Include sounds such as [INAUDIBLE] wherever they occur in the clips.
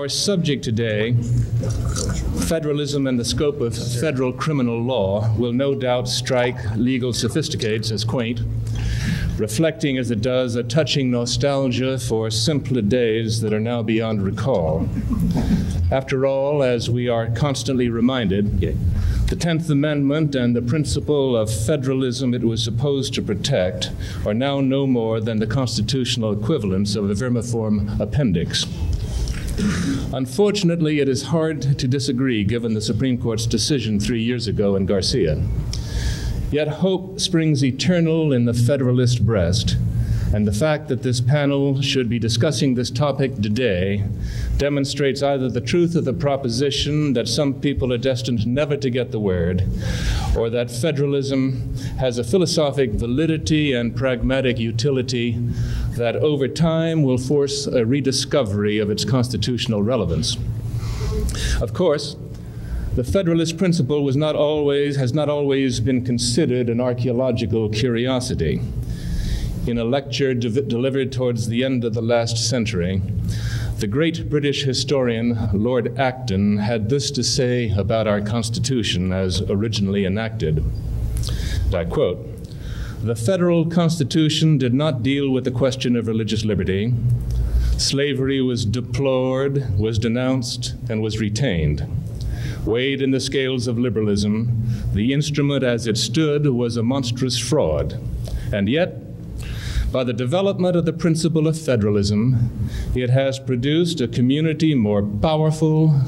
Our subject today, federalism and the scope of federal criminal law, will no doubt strike legal sophisticates as quaint, reflecting as it does a touching nostalgia for simpler days that are now beyond recall. After all, as we are constantly reminded, the Tenth Amendment and the principle of federalism it was supposed to protect are now no more than the constitutional equivalents of a vermiform appendix. Unfortunately, it is hard to disagree given the Supreme Court's decision three years ago in Garcia. Yet hope springs eternal in the Federalist breast, and the fact that this panel should be discussing this topic today demonstrates either the truth of the proposition that some people are destined never to get the word, or that federalism has a philosophic validity and pragmatic utility that over time will force a rediscovery of its constitutional relevance. Of course, the Federalist principle was not always, has not always been considered an archaeological curiosity in a lecture de delivered towards the end of the last century, the great British historian Lord Acton had this to say about our Constitution as originally enacted. I quote The federal Constitution did not deal with the question of religious liberty. Slavery was deplored, was denounced, and was retained. Weighed in the scales of liberalism, the instrument as it stood was a monstrous fraud. And yet, by the development of the principle of federalism, it has produced a community more powerful,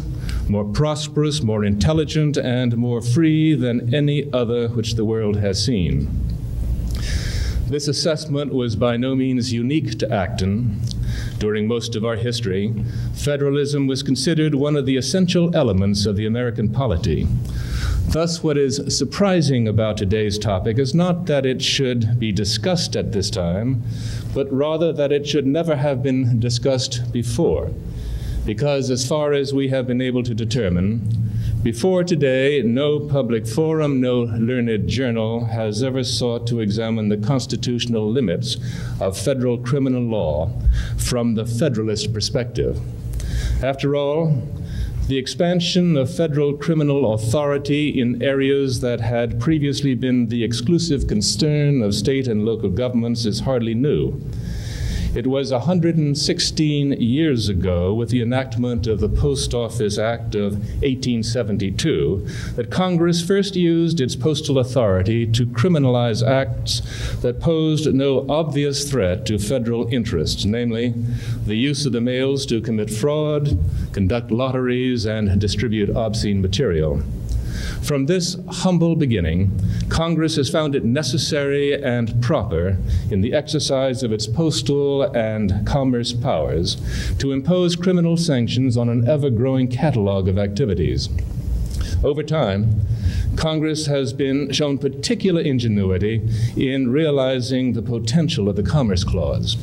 more prosperous, more intelligent, and more free than any other which the world has seen. This assessment was by no means unique to Acton. During most of our history, federalism was considered one of the essential elements of the American polity. Thus, what is surprising about today's topic is not that it should be discussed at this time, but rather that it should never have been discussed before. Because, as far as we have been able to determine, before today, no public forum, no learned journal has ever sought to examine the constitutional limits of federal criminal law from the Federalist perspective. After all, the expansion of federal criminal authority in areas that had previously been the exclusive concern of state and local governments is hardly new. It was 116 years ago, with the enactment of the Post Office Act of 1872, that Congress first used its postal authority to criminalize acts that posed no obvious threat to federal interests, namely the use of the mails to commit fraud, conduct lotteries, and distribute obscene material. From this humble beginning, Congress has found it necessary and proper in the exercise of its postal and commerce powers to impose criminal sanctions on an ever growing catalog of activities. Over time, Congress has been shown particular ingenuity in realizing the potential of the Commerce Clause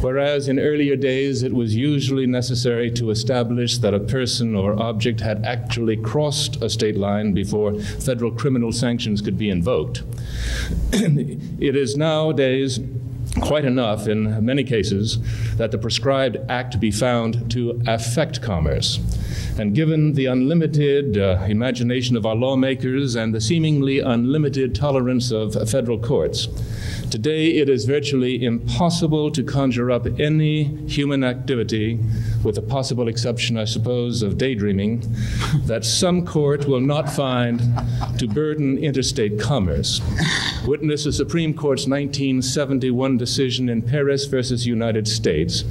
whereas in earlier days it was usually necessary to establish that a person or object had actually crossed a state line before federal criminal sanctions could be invoked. [CLEARS THROAT] it is nowadays quite enough in many cases that the prescribed act be found to affect commerce. And given the unlimited uh, imagination of our lawmakers and the seemingly unlimited tolerance of federal courts, Today, it is virtually impossible to conjure up any human activity, with the possible exception, I suppose, of daydreaming, that some court will not find to burden interstate commerce. Witness the Supreme Court's 1971 decision in Perez versus United States,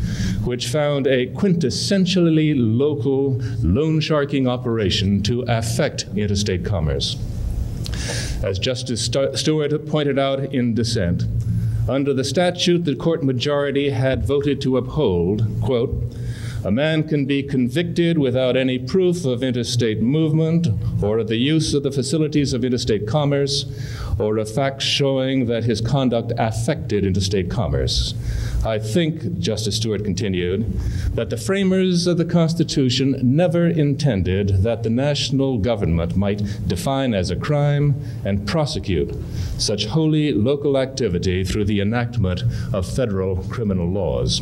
which found a quintessentially local loan sharking operation to affect interstate commerce. As Justice Stewart pointed out in dissent, under the statute the court majority had voted to uphold, quote, a man can be convicted without any proof of interstate movement or of the use of the facilities of interstate commerce or of facts showing that his conduct affected interstate commerce. I think, Justice Stewart continued, that the framers of the Constitution never intended that the national government might define as a crime and prosecute such wholly local activity through the enactment of federal criminal laws.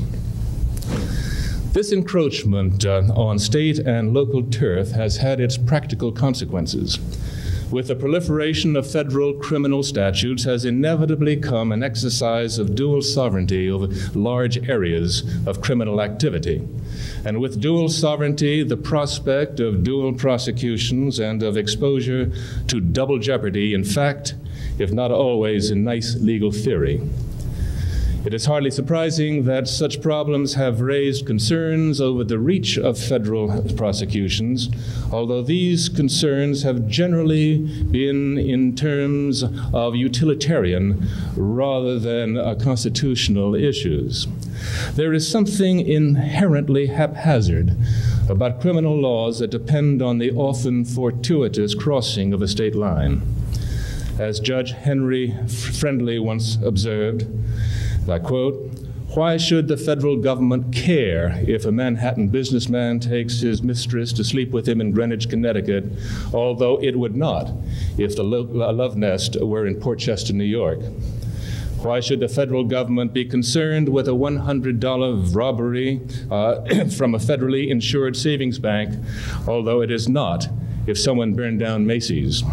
This encroachment uh, on state and local turf has had its practical consequences. With the proliferation of federal criminal statutes has inevitably come an exercise of dual sovereignty over large areas of criminal activity. And with dual sovereignty, the prospect of dual prosecutions and of exposure to double jeopardy, in fact, if not always in nice legal theory. It is hardly surprising that such problems have raised concerns over the reach of federal prosecutions, although these concerns have generally been in terms of utilitarian rather than uh, constitutional issues. There is something inherently haphazard about criminal laws that depend on the often fortuitous crossing of a state line. As Judge Henry Friendly once observed, I quote, why should the federal government care if a Manhattan businessman takes his mistress to sleep with him in Greenwich, Connecticut, although it would not if the love nest were in Port Chester, New York? Why should the federal government be concerned with a $100 robbery uh, [CLEARS THROAT] from a federally insured savings bank, although it is not if someone burned down Macy's?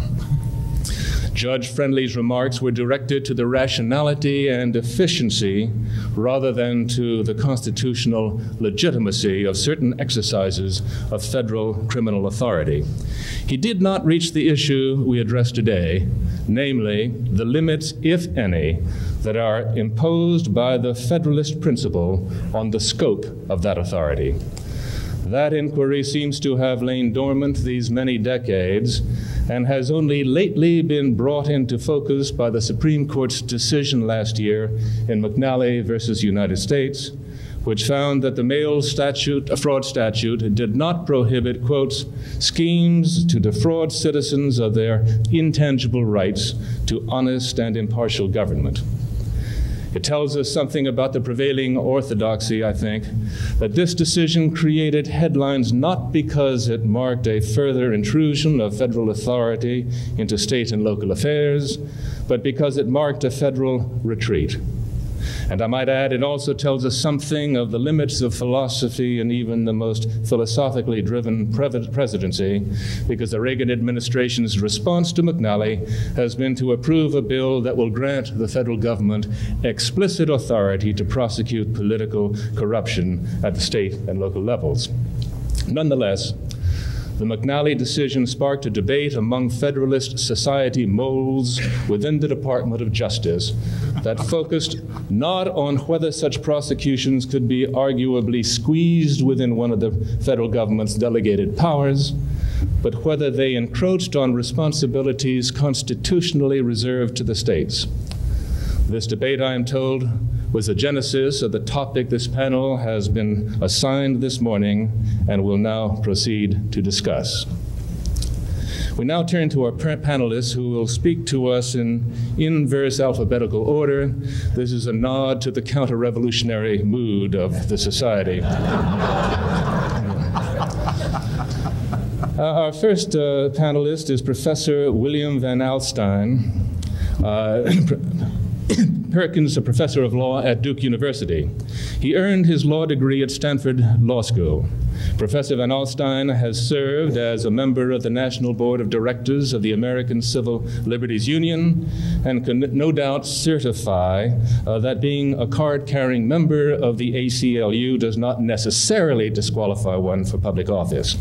Judge Friendly's remarks were directed to the rationality and efficiency rather than to the constitutional legitimacy of certain exercises of federal criminal authority. He did not reach the issue we address today, namely the limits, if any, that are imposed by the Federalist principle on the scope of that authority. That inquiry seems to have lain dormant these many decades and has only lately been brought into focus by the Supreme Court's decision last year in McNally versus United States, which found that the mail statute, a fraud statute did not prohibit, quotes, schemes to defraud citizens of their intangible rights to honest and impartial government. It tells us something about the prevailing orthodoxy, I think, that this decision created headlines not because it marked a further intrusion of federal authority into state and local affairs, but because it marked a federal retreat. And I might add, it also tells us something of the limits of philosophy and even the most philosophically driven presidency, because the Reagan administration's response to McNally has been to approve a bill that will grant the federal government explicit authority to prosecute political corruption at the state and local levels. Nonetheless, the McNally decision sparked a debate among Federalist Society moles within the Department of Justice that focused not on whether such prosecutions could be arguably squeezed within one of the federal government's delegated powers, but whether they encroached on responsibilities constitutionally reserved to the states. This debate, I am told, was the genesis of the topic this panel has been assigned this morning and will now proceed to discuss. We now turn to our panelists who will speak to us in inverse alphabetical order. This is a nod to the counter revolutionary mood of the society. Uh, our first uh, panelist is Professor William Van Alstyne. Uh, [COUGHS] Perkins, a professor of law at Duke University. He earned his law degree at Stanford Law School. Professor Van Alstyne has served as a member of the National Board of Directors of the American Civil Liberties Union and can no doubt certify uh, that being a card carrying member of the ACLU does not necessarily disqualify one for public office.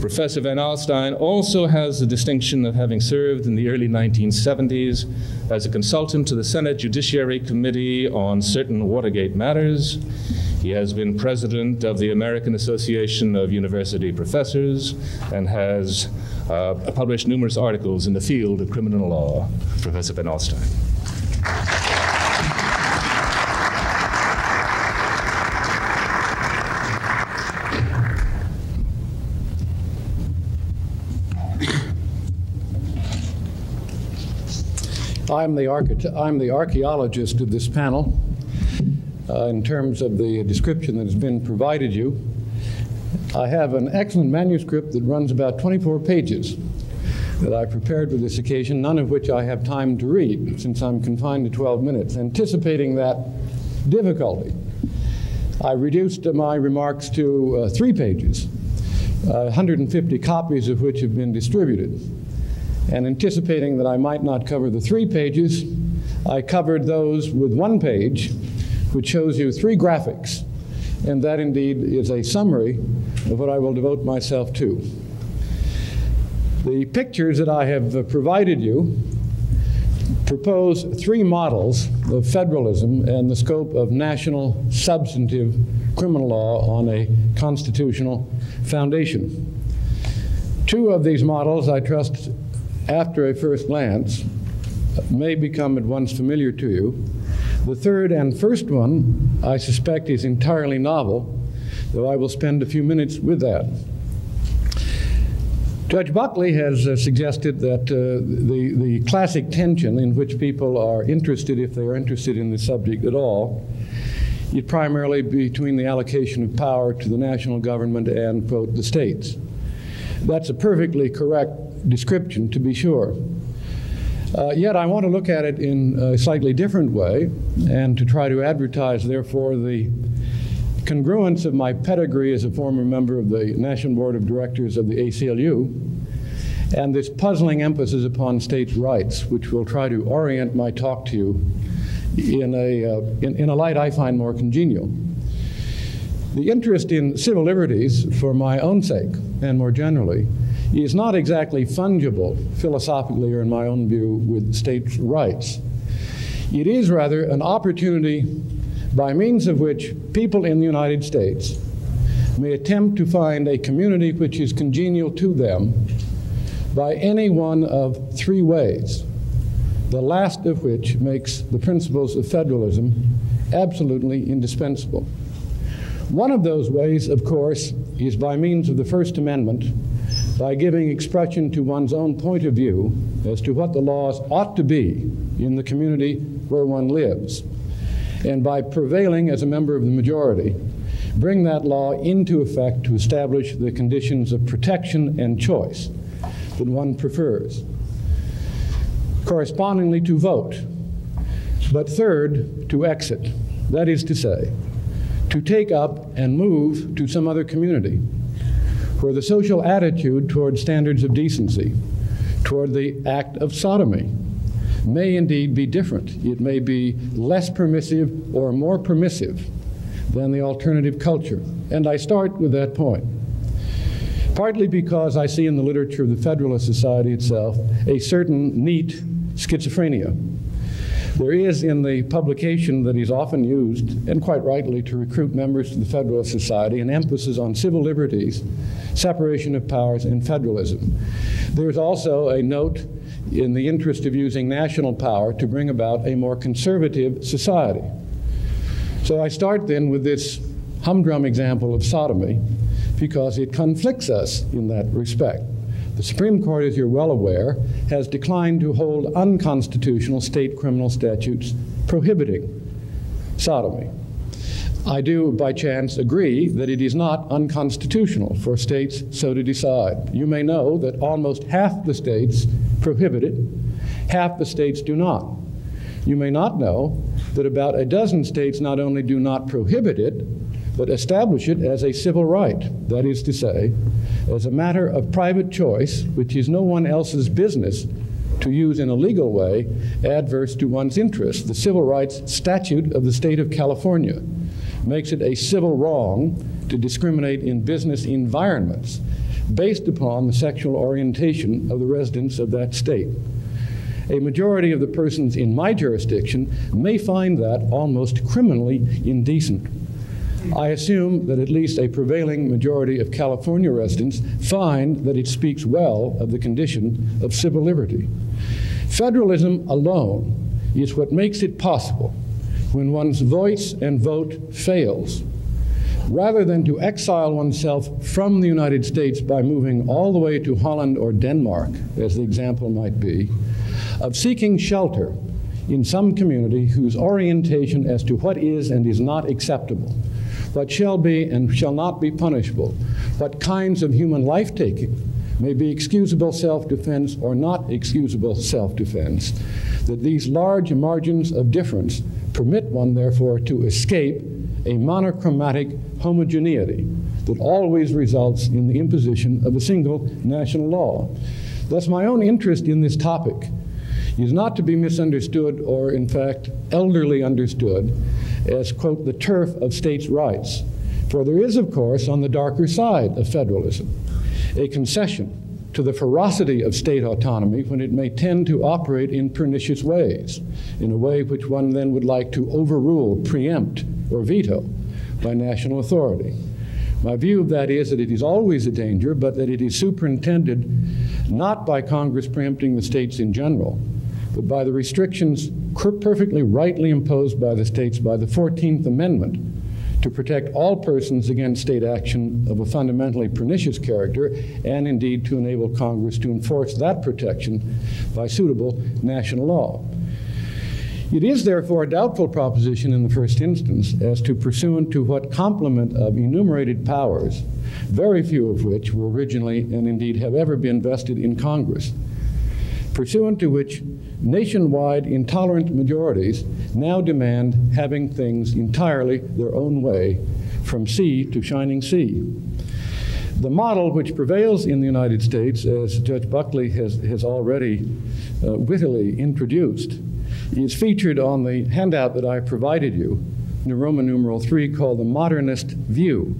Professor Van Alstyne also has the distinction of having served in the early 1970s as a consultant to the Senate Judiciary Committee on certain Watergate matters. He has been president of the American Association of University Professors and has uh, published numerous articles in the field of criminal law. Professor Van Alstyne. I'm the, I'm the archaeologist of this panel uh, in terms of the description that has been provided you. I have an excellent manuscript that runs about 24 pages that I prepared for this occasion, none of which I have time to read since I'm confined to 12 minutes. Anticipating that difficulty, I reduced my remarks to uh, three pages, uh, 150 copies of which have been distributed. And anticipating that I might not cover the three pages, I covered those with one page, which shows you three graphics. And that indeed is a summary of what I will devote myself to. The pictures that I have provided you propose three models of federalism and the scope of national substantive criminal law on a constitutional foundation. Two of these models, I trust, after a first glance, may become at once familiar to you. The third and first one, I suspect, is entirely novel, though I will spend a few minutes with that. Judge Buckley has uh, suggested that uh, the, the classic tension in which people are interested, if they are interested in the subject at all, is primarily between the allocation of power to the national government and, quote, the states. That's a perfectly correct description, to be sure. Uh, yet I want to look at it in a slightly different way and to try to advertise, therefore, the congruence of my pedigree as a former member of the National Board of Directors of the ACLU and this puzzling emphasis upon states' rights, which will try to orient my talk to you in a, uh, in, in a light I find more congenial. The interest in civil liberties, for my own sake and more generally, is not exactly fungible philosophically or in my own view with states' rights. It is rather an opportunity by means of which people in the United States may attempt to find a community which is congenial to them by any one of three ways, the last of which makes the principles of federalism absolutely indispensable. One of those ways, of course, is by means of the First Amendment, by giving expression to one's own point of view as to what the laws ought to be in the community where one lives and by prevailing as a member of the majority, bring that law into effect to establish the conditions of protection and choice that one prefers. Correspondingly, to vote. But third, to exit. That is to say, to take up and move to some other community where the social attitude toward standards of decency, toward the act of sodomy, may indeed be different. It may be less permissive or more permissive than the alternative culture. And I start with that point. Partly because I see in the literature of the Federalist Society itself a certain neat schizophrenia. There is in the publication that he's often used, and quite rightly, to recruit members to the Federalist Society an emphasis on civil liberties, separation of powers, and federalism. There's also a note in the interest of using national power to bring about a more conservative society. So I start then with this humdrum example of sodomy because it conflicts us in that respect. The Supreme Court, as you're well aware, has declined to hold unconstitutional state criminal statutes prohibiting sodomy. I do, by chance, agree that it is not unconstitutional for states so to decide. You may know that almost half the states prohibit it, half the states do not. You may not know that about a dozen states not only do not prohibit it, but establish it as a civil right. That is to say, as a matter of private choice, which is no one else's business to use in a legal way adverse to one's interests. The Civil Rights Statute of the State of California makes it a civil wrong to discriminate in business environments based upon the sexual orientation of the residents of that state. A majority of the persons in my jurisdiction may find that almost criminally indecent. I assume that at least a prevailing majority of California residents find that it speaks well of the condition of civil liberty. Federalism alone is what makes it possible when one's voice and vote fails, rather than to exile oneself from the United States by moving all the way to Holland or Denmark, as the example might be, of seeking shelter in some community whose orientation as to what is and is not acceptable, what shall be and shall not be punishable, what kinds of human life taking may be excusable self defense or not excusable self defense, that these large margins of difference permit one, therefore, to escape a monochromatic homogeneity that always results in the imposition of a single national law. Thus, my own interest in this topic is not to be misunderstood or, in fact, elderly understood as, quote, the turf of states' rights. For there is, of course, on the darker side of federalism, a concession to the ferocity of state autonomy when it may tend to operate in pernicious ways, in a way which one then would like to overrule, preempt, or veto by national authority. My view of that is that it is always a danger, but that it is superintended not by Congress preempting the states in general, but by the restrictions perfectly rightly imposed by the states by the 14th Amendment to protect all persons against state action of a fundamentally pernicious character, and indeed to enable Congress to enforce that protection by suitable national law. It is therefore a doubtful proposition in the first instance as to pursuant to what complement of enumerated powers, very few of which were originally and indeed have ever been vested in Congress, pursuant to which nationwide intolerant majorities now demand having things entirely their own way from sea to shining sea. The model which prevails in the United States, as Judge Buckley has, has already uh, wittily introduced, is featured on the handout that I provided you in Roman numeral 3 called the modernist view.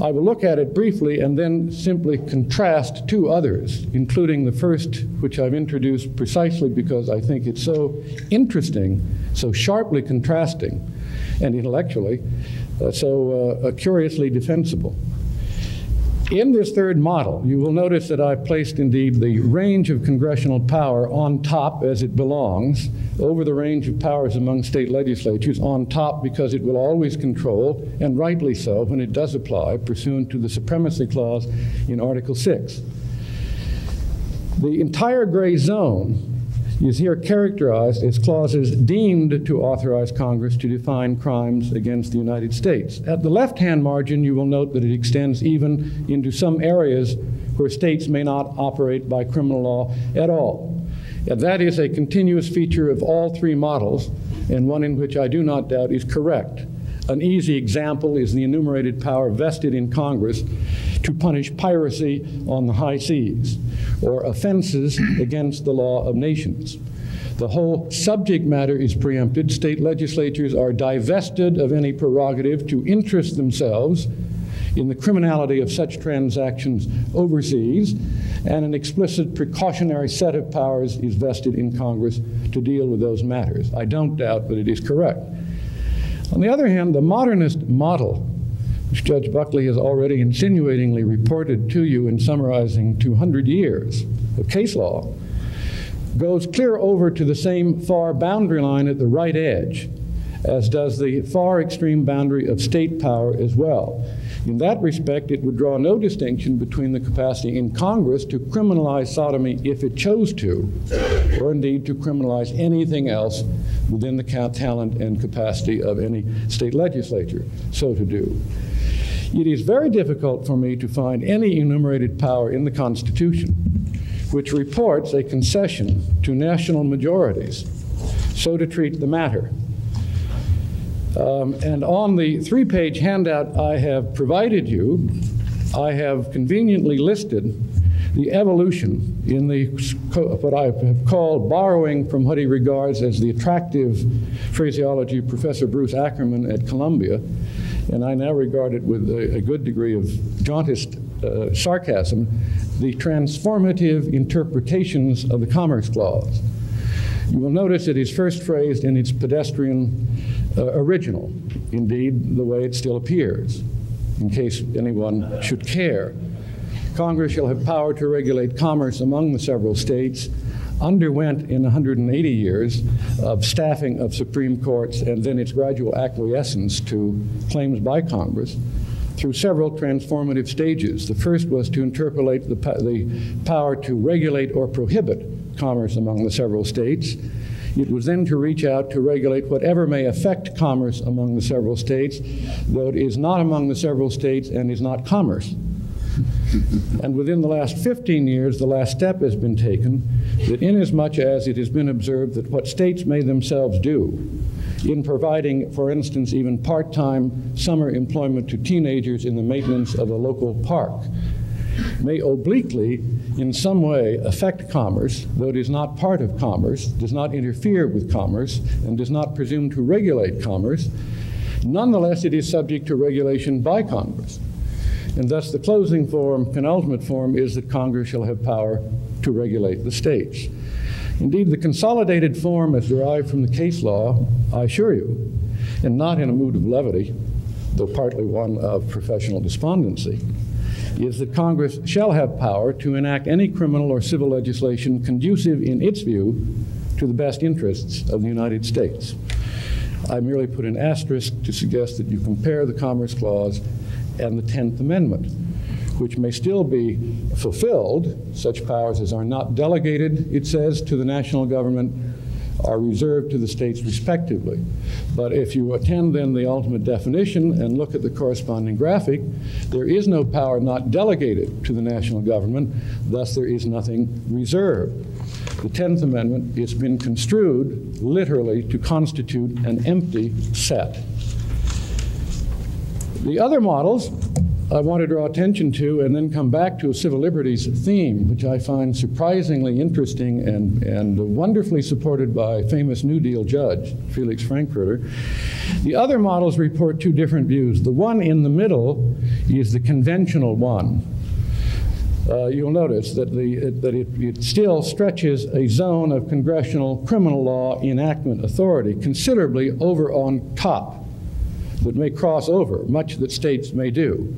I will look at it briefly and then simply contrast two others, including the first, which I've introduced precisely because I think it's so interesting, so sharply contrasting, and intellectually uh, so uh, curiously defensible. In this third model, you will notice that I've placed indeed the range of congressional power on top as it belongs, over the range of powers among state legislatures, on top because it will always control, and rightly so when it does apply, pursuant to the Supremacy Clause in Article 6. The entire gray zone is here characterized as clauses deemed to authorize Congress to define crimes against the United States. At the left hand margin, you will note that it extends even into some areas where states may not operate by criminal law at all. And that is a continuous feature of all three models, and one in which I do not doubt is correct. An easy example is the enumerated power vested in Congress to punish piracy on the high seas or offenses against the law of nations. The whole subject matter is preempted. State legislatures are divested of any prerogative to interest themselves in the criminality of such transactions overseas, and an explicit precautionary set of powers is vested in Congress to deal with those matters. I don't doubt that it is correct. On the other hand, the modernist model which Judge Buckley has already insinuatingly reported to you in summarizing 200 years of case law, goes clear over to the same far boundary line at the right edge, as does the far extreme boundary of state power as well. In that respect, it would draw no distinction between the capacity in Congress to criminalize sodomy if it chose to, or indeed to criminalize anything else within the talent and capacity of any state legislature so to do. It is very difficult for me to find any enumerated power in the Constitution which reports a concession to national majorities so to treat the matter. Um, and on the three page handout I have provided you, I have conveniently listed the evolution in the what I have called borrowing from what he regards as the attractive phraseology of Professor Bruce Ackerman at Columbia, and I now regard it with a, a good degree of jaundiced uh, sarcasm, the transformative interpretations of the Commerce Clause. You will notice it is first phrased in its pedestrian uh, original, indeed, the way it still appears, in case anyone should care. Congress shall have power to regulate commerce among the several states, underwent in 180 years of staffing of Supreme Courts and then its gradual acquiescence to claims by Congress through several transformative stages. The first was to interpolate the, the power to regulate or prohibit commerce among the several states. It was then to reach out to regulate whatever may affect commerce among the several states, though it is not among the several states and is not commerce. And within the last 15 years, the last step has been taken that inasmuch as it has been observed that what states may themselves do in providing, for instance, even part-time summer employment to teenagers in the maintenance of a local park, may obliquely, in some way, affect commerce, though it is not part of commerce, does not interfere with commerce, and does not presume to regulate commerce, nonetheless it is subject to regulation by Congress. And thus the closing form, penultimate form, is that Congress shall have power to regulate the states. Indeed, the consolidated form as derived from the case law, I assure you, and not in a mood of levity, though partly one of professional despondency, is that Congress shall have power to enact any criminal or civil legislation conducive, in its view, to the best interests of the United States. I merely put an asterisk to suggest that you compare the Commerce Clause and the 10th Amendment, which may still be fulfilled, such powers as are not delegated, it says, to the national government are reserved to the states respectively. But if you attend then the ultimate definition and look at the corresponding graphic, there is no power not delegated to the national government, thus there is nothing reserved. The 10th Amendment has been construed literally to constitute an empty set. The other models I want to draw attention to and then come back to a civil liberties theme, which I find surprisingly interesting and, and wonderfully supported by famous New Deal judge, Felix Frankfurter. The other models report two different views. The one in the middle is the conventional one. Uh, you'll notice that, the, that it, it still stretches a zone of congressional criminal law enactment authority considerably over on top that may cross over, much that states may do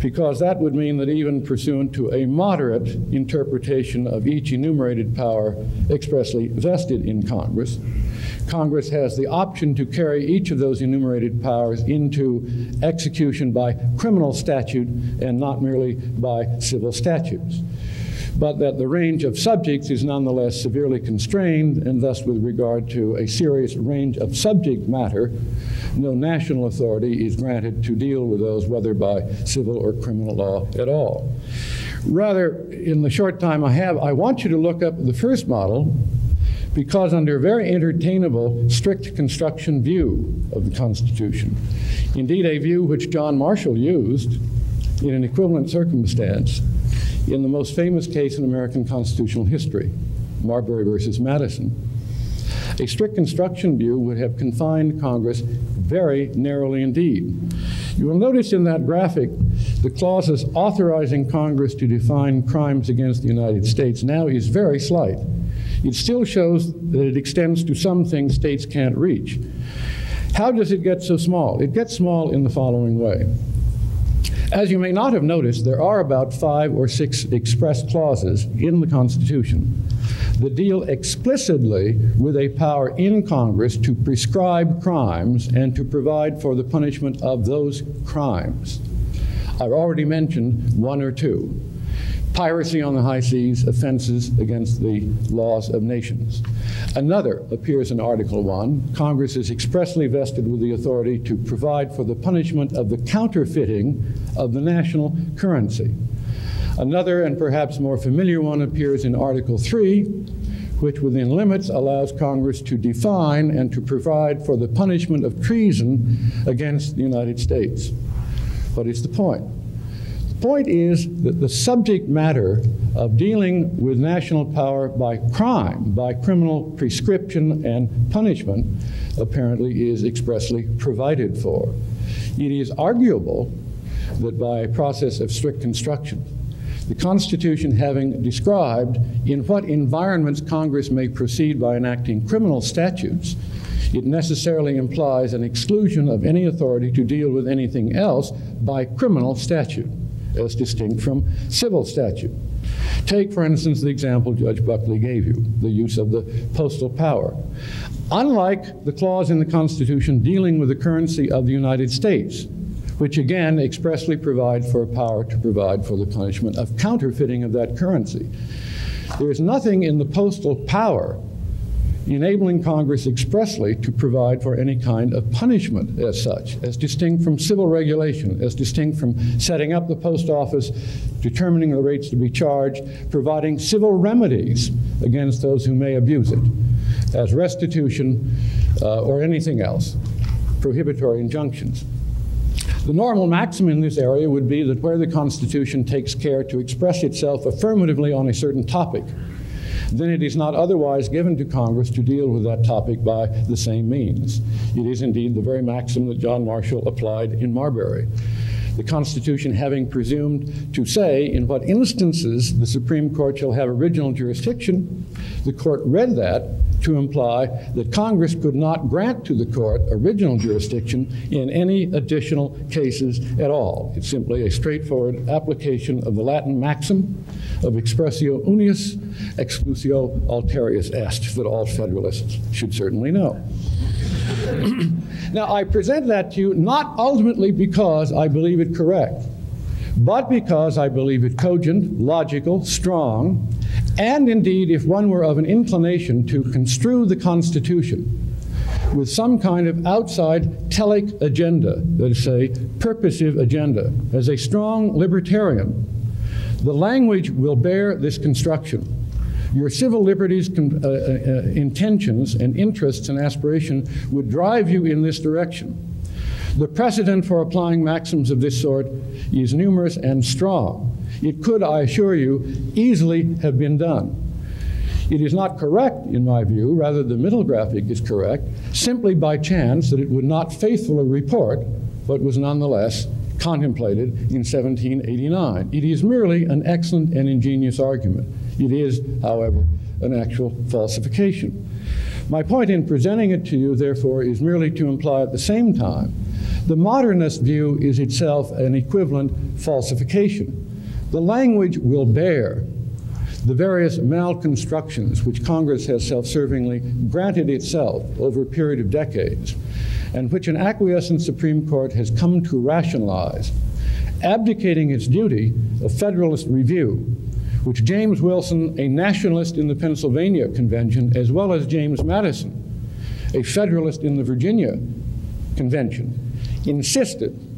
because that would mean that even pursuant to a moderate interpretation of each enumerated power expressly vested in Congress, Congress has the option to carry each of those enumerated powers into execution by criminal statute and not merely by civil statutes but that the range of subjects is nonetheless severely constrained, and thus, with regard to a serious range of subject matter, no national authority is granted to deal with those, whether by civil or criminal law at all. Rather, in the short time I have, I want you to look up the first model because under a very entertainable, strict construction view of the Constitution, indeed a view which John Marshall used in an equivalent circumstance in the most famous case in American constitutional history, Marbury versus Madison. A strict construction view would have confined Congress very narrowly indeed. You will notice in that graphic the clauses authorizing Congress to define crimes against the United States now is very slight. It still shows that it extends to some things states can't reach. How does it get so small? It gets small in the following way. As you may not have noticed, there are about five or six express clauses in the Constitution that deal explicitly with a power in Congress to prescribe crimes and to provide for the punishment of those crimes. I've already mentioned one or two piracy on the high seas, offenses against the laws of nations. Another appears in Article 1. Congress is expressly vested with the authority to provide for the punishment of the counterfeiting of the national currency. Another and perhaps more familiar one appears in Article 3, which within limits allows Congress to define and to provide for the punishment of treason against the United States. What is the point? Point is that the subject matter of dealing with national power by crime, by criminal prescription and punishment, apparently is expressly provided for. It is arguable that by a process of strict construction, the Constitution having described in what environments Congress may proceed by enacting criminal statutes, it necessarily implies an exclusion of any authority to deal with anything else by criminal statute as distinct from civil statute. Take, for instance, the example Judge Buckley gave you, the use of the postal power. Unlike the clause in the Constitution dealing with the currency of the United States, which again expressly provide for a power to provide for the punishment of counterfeiting of that currency. There is nothing in the postal power enabling Congress expressly to provide for any kind of punishment as such, as distinct from civil regulation, as distinct from setting up the post office, determining the rates to be charged, providing civil remedies against those who may abuse it, as restitution uh, or anything else, prohibitory injunctions. The normal maxim in this area would be that where the Constitution takes care to express itself affirmatively on a certain topic, then it is not otherwise given to Congress to deal with that topic by the same means. It is indeed the very maxim that John Marshall applied in Marbury. The Constitution having presumed to say in what instances the Supreme Court shall have original jurisdiction, the court read that to imply that Congress could not grant to the court original jurisdiction in any additional cases at all. It's simply a straightforward application of the Latin maxim of expressio unius, exclusio alterius est, that all Federalists should certainly know. [CLEARS THROAT] now, I present that to you not ultimately because I believe it correct, but because I believe it cogent, logical, strong, and indeed, if one were of an inclination to construe the Constitution with some kind of outside telic agenda, that is, a purposive agenda, as a strong libertarian, the language will bear this construction. Your civil liberties, uh, uh, uh, intentions, and interests and aspiration would drive you in this direction. The precedent for applying maxims of this sort is numerous and strong. It could, I assure you, easily have been done. It is not correct, in my view, rather the middle graphic is correct, simply by chance that it would not faithfully report what was nonetheless contemplated in 1789. It is merely an excellent and ingenious argument. It is, however, an actual falsification. My point in presenting it to you, therefore, is merely to imply at the same time the modernist view is itself an equivalent falsification. The language will bear the various malconstructions which Congress has self servingly granted itself over a period of decades, and which an acquiescent Supreme Court has come to rationalize, abdicating its duty of Federalist review, which James Wilson, a nationalist in the Pennsylvania Convention, as well as James Madison, a Federalist in the Virginia Convention, insisted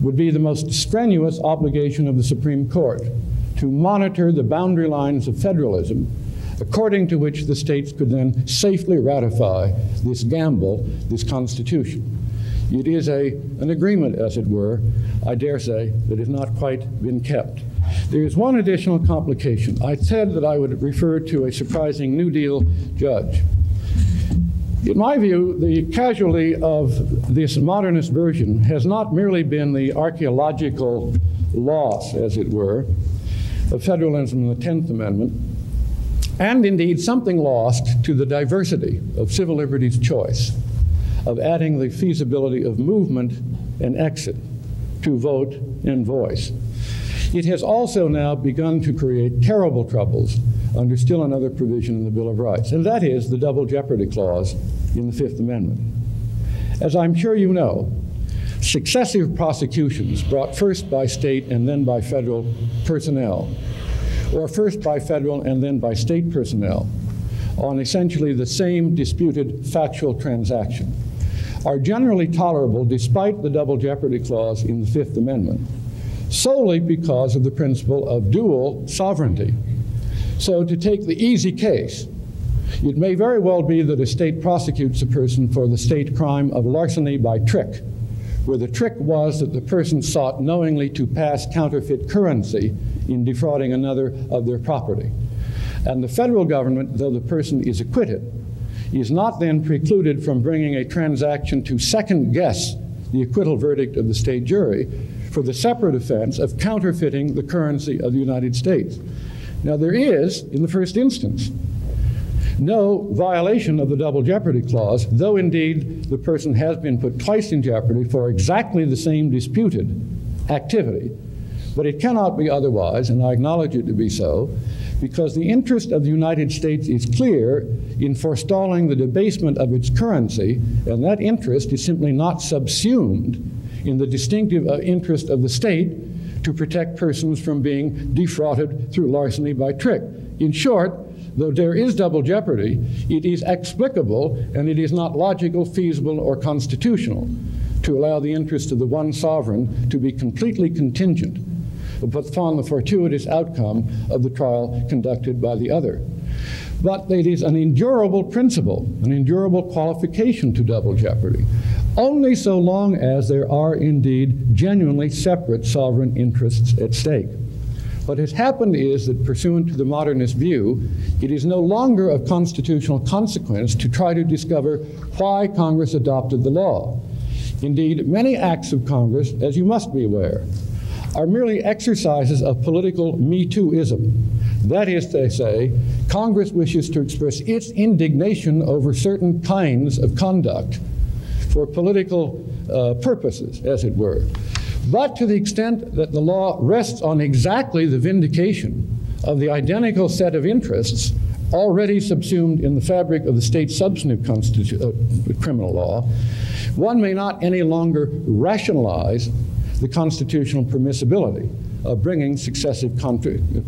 would be the most strenuous obligation of the Supreme Court to monitor the boundary lines of federalism, according to which the states could then safely ratify this gamble, this Constitution. It is a, an agreement, as it were, I dare say, that has not quite been kept. There is one additional complication. I said that I would refer to a surprising New Deal judge. In my view, the casualty of this modernist version has not merely been the archaeological loss, as it were, of federalism and the 10th Amendment, and indeed something lost to the diversity of civil liberties choice, of adding the feasibility of movement and exit to vote and voice. It has also now begun to create terrible troubles under still another provision in the Bill of Rights, and that is the double jeopardy clause in the Fifth Amendment. As I'm sure you know, successive prosecutions brought first by state and then by federal personnel, or first by federal and then by state personnel, on essentially the same disputed factual transaction, are generally tolerable despite the double jeopardy clause in the Fifth Amendment, solely because of the principle of dual sovereignty. So, to take the easy case, it may very well be that a state prosecutes a person for the state crime of larceny by trick, where the trick was that the person sought knowingly to pass counterfeit currency in defrauding another of their property. And the federal government, though the person is acquitted, is not then precluded from bringing a transaction to second guess the acquittal verdict of the state jury for the separate offense of counterfeiting the currency of the United States. Now, there is, in the first instance, no violation of the double jeopardy clause, though indeed the person has been put twice in jeopardy for exactly the same disputed activity. But it cannot be otherwise, and I acknowledge it to be so, because the interest of the United States is clear in forestalling the debasement of its currency, and that interest is simply not subsumed in the distinctive uh, interest of the state to protect persons from being defrauded through larceny by trick. In short, though there is double jeopardy, it is explicable and it is not logical, feasible, or constitutional to allow the interest of the one sovereign to be completely contingent upon the fortuitous outcome of the trial conducted by the other. But it is an endurable principle, an endurable qualification to double jeopardy, only so long as there are indeed genuinely separate sovereign interests at stake. What has happened is that, pursuant to the modernist view, it is no longer of constitutional consequence to try to discover why Congress adopted the law. Indeed, many acts of Congress, as you must be aware, are merely exercises of political Me Tooism. That is to say, Congress wishes to express its indignation over certain kinds of conduct for political uh, purposes, as it were. But to the extent that the law rests on exactly the vindication of the identical set of interests already subsumed in the fabric of the state's substantive uh, criminal law, one may not any longer rationalize the constitutional permissibility of bringing successive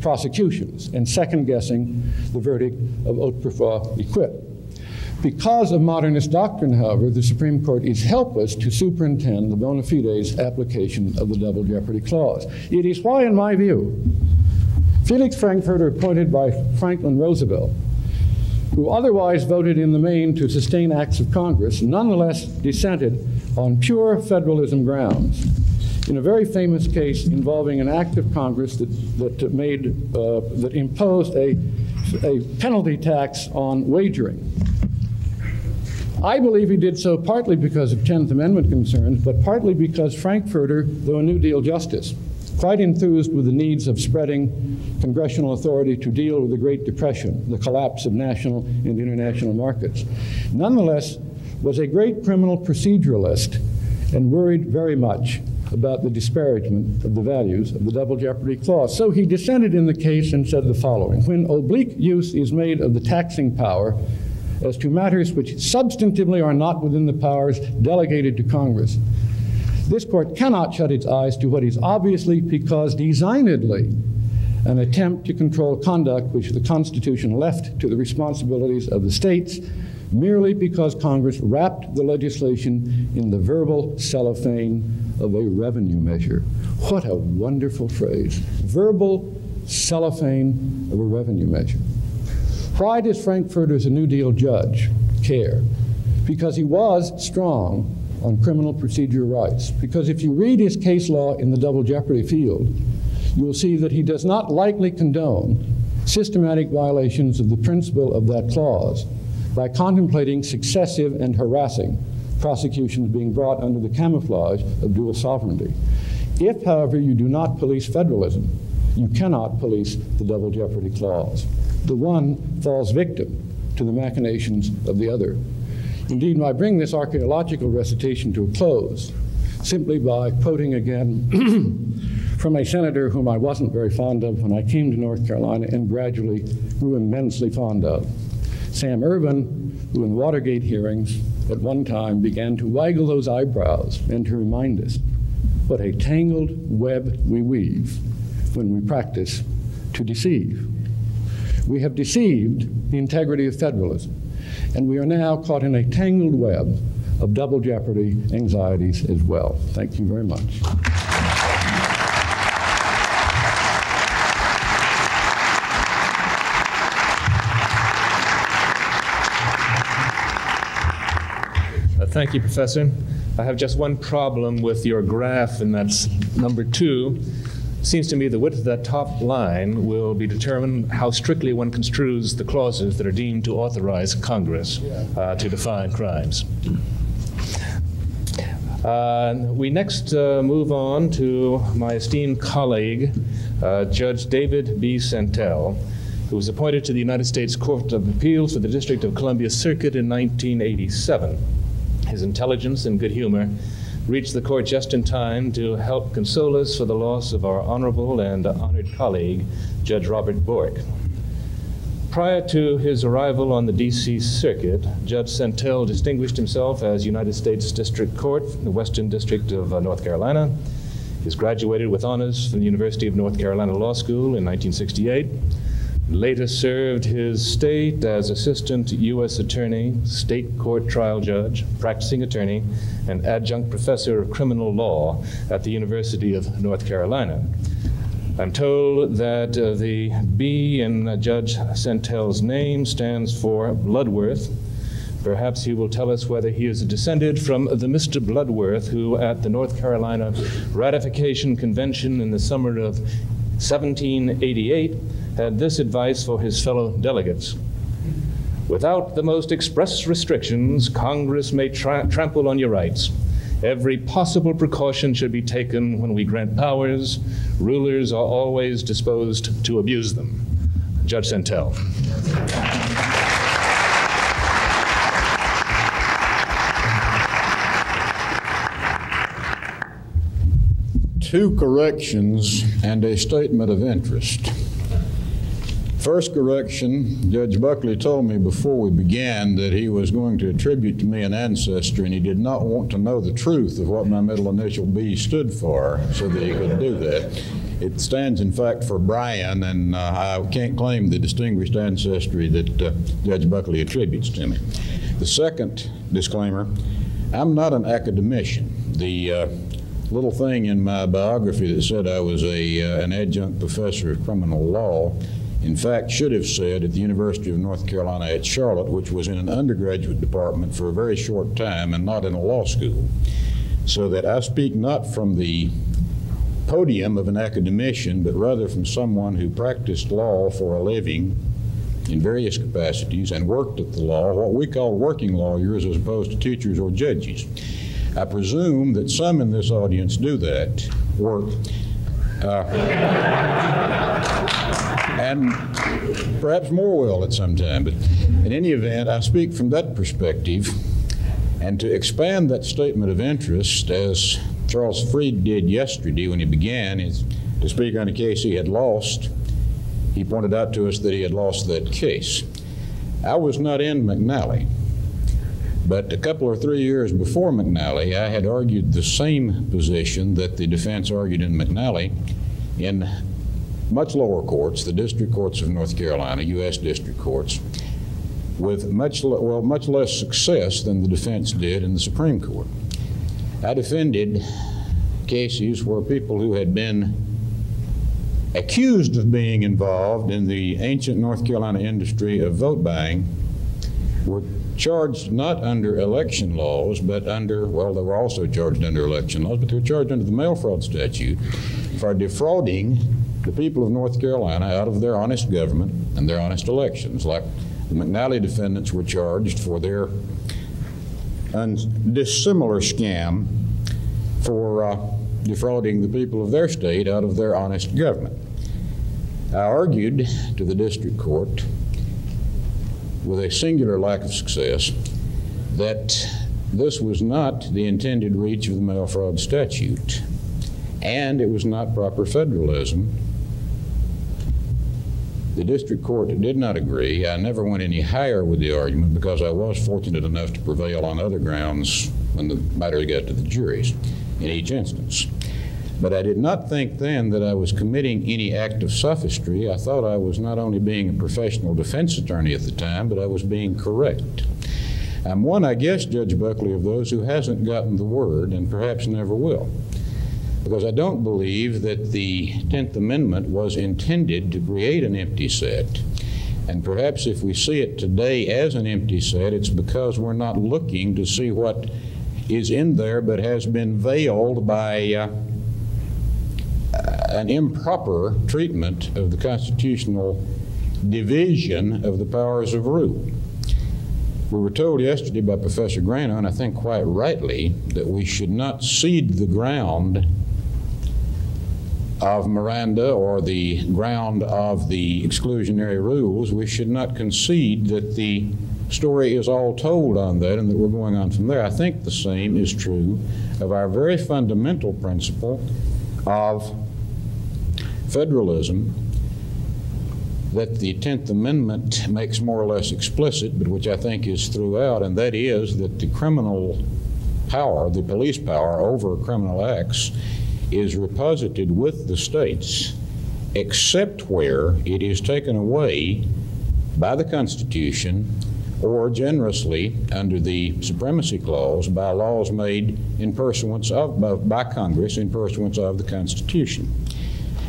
prosecutions and second guessing the verdict of haute acquit. Because of modernist doctrine, however, the Supreme Court is helpless to superintend the bona fides application of the double jeopardy clause. It is why, in my view, Felix Frankfurter, appointed by Franklin Roosevelt, who otherwise voted in the main to sustain acts of Congress, nonetheless dissented on pure federalism grounds in a very famous case involving an act of Congress that, that made, uh, that imposed a, a penalty tax on wagering. I believe he did so partly because of 10th Amendment concerns, but partly because Frankfurter, though a New Deal justice, quite enthused with the needs of spreading congressional authority to deal with the Great Depression, the collapse of national and international markets, nonetheless was a great criminal proceduralist and worried very much about the disparagement of the values of the double jeopardy clause. So he dissented in the case and said the following When oblique use is made of the taxing power as to matters which substantively are not within the powers delegated to Congress, this court cannot shut its eyes to what is obviously, because designedly, an attempt to control conduct which the Constitution left to the responsibilities of the states merely because Congress wrapped the legislation in the verbal cellophane of a revenue measure. What a wonderful phrase. Verbal cellophane of a revenue measure. Why does Frankfurter, as a New Deal judge, care? Because he was strong on criminal procedure rights. Because if you read his case law in the double jeopardy field, you will see that he does not likely condone systematic violations of the principle of that clause by contemplating successive and harassing prosecutions being brought under the camouflage of dual sovereignty. If, however, you do not police federalism, you cannot police the double jeopardy clause the one falls victim to the machinations of the other. Indeed, I bring this archaeological recitation to a close simply by quoting again [CLEARS THROAT] from a senator whom I wasn't very fond of when I came to North Carolina and gradually grew immensely fond of. Sam Ervin, who in the Watergate hearings at one time began to waggle those eyebrows and to remind us what a tangled web we weave when we practice to deceive. We have deceived the integrity of federalism, and we are now caught in a tangled web of double jeopardy anxieties as well. Thank you very much. Uh, thank you, Professor. I have just one problem with your graph, and that's number two seems to me the width of that top line will be determined how strictly one construes the clauses that are deemed to authorize Congress uh, to define crimes. Uh, we next uh, move on to my esteemed colleague, uh, Judge David B. Sentelle, who was appointed to the United States Court of Appeals for the District of Columbia Circuit in 1987. His intelligence and good humor reached the court just in time to help console us for the loss of our honorable and honored colleague, Judge Robert Bork. Prior to his arrival on the D.C. Circuit, Judge Sentelle distinguished himself as United States District Court in the Western District of uh, North Carolina. He's graduated with honors from the University of North Carolina Law School in 1968, later served his state as assistant U.S. attorney, state court trial judge, practicing attorney, and adjunct professor of criminal law at the University of North Carolina. I'm told that uh, the B in uh, Judge Sentelle's name stands for Bloodworth. Perhaps he will tell us whether he is descended from the Mr. Bloodworth who, at the North Carolina Ratification Convention in the summer of 1788, had this advice for his fellow delegates. Without the most express restrictions, Congress may tra- trample on your rights. Every possible precaution should be taken when we grant powers. Rulers are always disposed to abuse them. Judge Sentelle. Two corrections and a statement of interest. First correction, Judge Buckley told me before we began that he was going to attribute to me an ancestor, and he did not want to know the truth of what my middle initial B stood for so that he could do that. It stands, in fact, for Brian, and uh, I can't claim the distinguished ancestry that uh, Judge Buckley attributes to me. The second disclaimer I'm not an academician. The uh, little thing in my biography that said I was a, uh, an adjunct professor of criminal law in fact, should have said at the University of North Carolina at Charlotte, which was in an undergraduate department for a very short time and not in a law school. So that I speak not from the podium of an academician, but rather from someone who practiced law for a living in various capacities and worked at the law, what we call working lawyers as opposed to teachers or judges. I presume that some in this audience do that work. Uh, and perhaps more will at some time. But in any event, I speak from that perspective. And to expand that statement of interest, as Charles Fried did yesterday when he began, is to speak on a case he had lost. He pointed out to us that he had lost that case. I was not in McNally, but a couple or three years before McNally, I had argued the same position that the defense argued in McNally in much lower courts, the district courts of North Carolina, U.S. district courts, with much, well, much less success than the defense did in the Supreme Court. I defended cases where people who had been accused of being involved in the ancient North Carolina industry of vote buying were charged not under election laws, but under, well, they were also charged under election laws, but they were charged under the mail fraud statute for defrauding the people of North Carolina out of their honest government and their honest elections. Like the McNally defendants were charged for their dissimilar scam for uh, defrauding the people of their state out of their honest government. I argued to the district court with a singular lack of success that this was not the intended reach of the mail fraud statute, and it was not proper federalism the district court did not agree. I never went any higher with the argument because I was fortunate enough to prevail on other grounds when the matter got to the juries in each instance. But I did not think then that I was committing any act of sophistry. I thought I was not only being a professional defense attorney at the time, but I was being correct. I'm one, I guess, Judge Buckley, of those who hasn't gotten the word and perhaps never will because I don't believe that the 10th Amendment was intended to create an empty set. And perhaps if we see it today as an empty set, it's because we're not looking to see what is in there but has been veiled by uh, an improper treatment of the constitutional division of the powers of rule. We were told yesterday by Professor Grano, and I think quite rightly, that we should not cede the ground of Miranda or the ground of the exclusionary rules, we should not concede that the story is all told on that and that we're going on from there. I think the same is true of our very fundamental principle of federalism that the 10th Amendment makes more or less explicit, but which I think is throughout, and that is that the criminal power, the police power over criminal acts, is reposited with the states except where it is taken away by the Constitution or generously under the Supremacy Clause by laws made in pursuance of, by Congress in pursuance of the Constitution.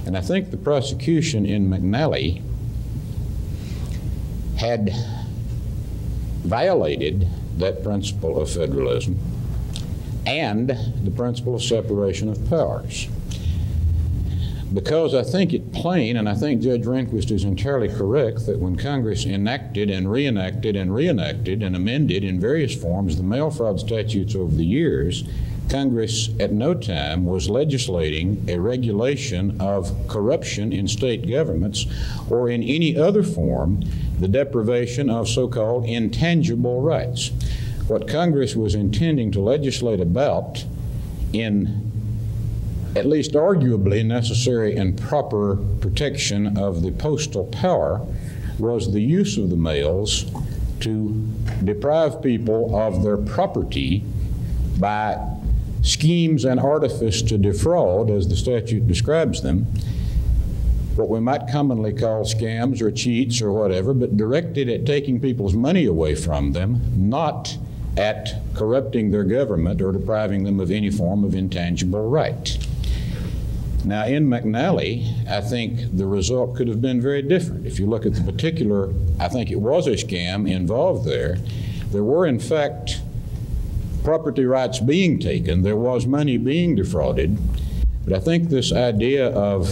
And I think the prosecution in McNally had violated that principle of federalism and the principle of separation of powers. Because I think it plain, and I think Judge Rehnquist is entirely correct, that when Congress enacted and reenacted and reenacted and amended in various forms the mail fraud statutes over the years, Congress at no time was legislating a regulation of corruption in state governments or in any other form the deprivation of so called intangible rights. What Congress was intending to legislate about in at least arguably necessary and proper protection of the postal power was the use of the mails to deprive people of their property by schemes and artifice to defraud, as the statute describes them, what we might commonly call scams or cheats or whatever, but directed at taking people's money away from them, not at corrupting their government or depriving them of any form of intangible right. Now, in McNally, I think the result could have been very different. If you look at the particular, I think it was a scam involved there. There were, in fact, property rights being taken, there was money being defrauded, but I think this idea of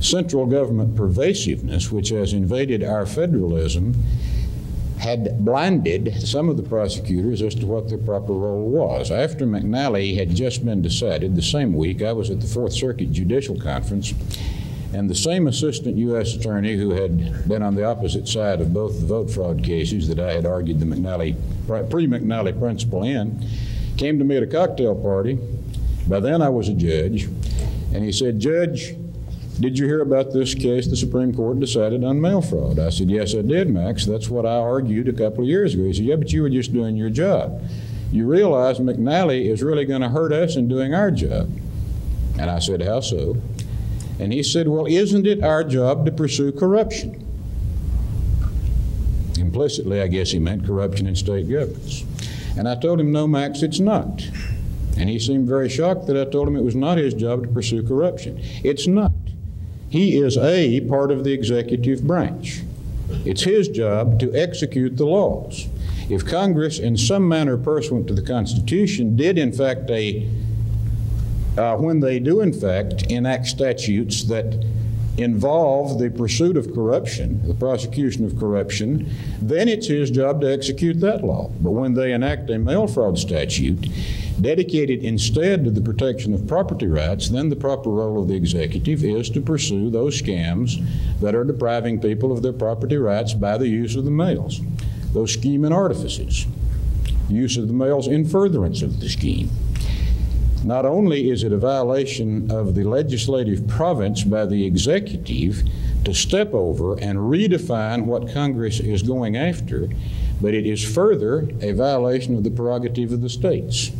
central government pervasiveness, which has invaded our federalism, had blinded some of the prosecutors as to what their proper role was. After McNally had just been decided, the same week I was at the Fourth Circuit Judicial Conference, and the same assistant U.S. attorney who had been on the opposite side of both the vote fraud cases that I had argued the McNally, pre-McNally principle in, came to me at a cocktail party. By then I was a judge, and he said, Judge, did you hear about this case the Supreme Court decided on mail fraud? I said, Yes, I did, Max. That's what I argued a couple of years ago. He said, Yeah, but you were just doing your job. You realize McNally is really going to hurt us in doing our job. And I said, How so? And he said, Well, isn't it our job to pursue corruption? Implicitly, I guess he meant corruption in state governments. And I told him, No, Max, it's not. And he seemed very shocked that I told him it was not his job to pursue corruption. It's not. He is a part of the executive branch. It's his job to execute the laws. If Congress, in some manner pursuant to the Constitution, did in fact a, uh, when they do in fact enact statutes that involve the pursuit of corruption, the prosecution of corruption, then it's his job to execute that law. But when they enact a mail fraud statute, dedicated instead to the protection of property rights, then the proper role of the executive is to pursue those scams that are depriving people of their property rights by the use of the mails, those scheme and artifices, use of the mails in furtherance of the scheme. Not only is it a violation of the legislative province by the executive to step over and redefine what Congress is going after, but it is further a violation of the prerogative of the states.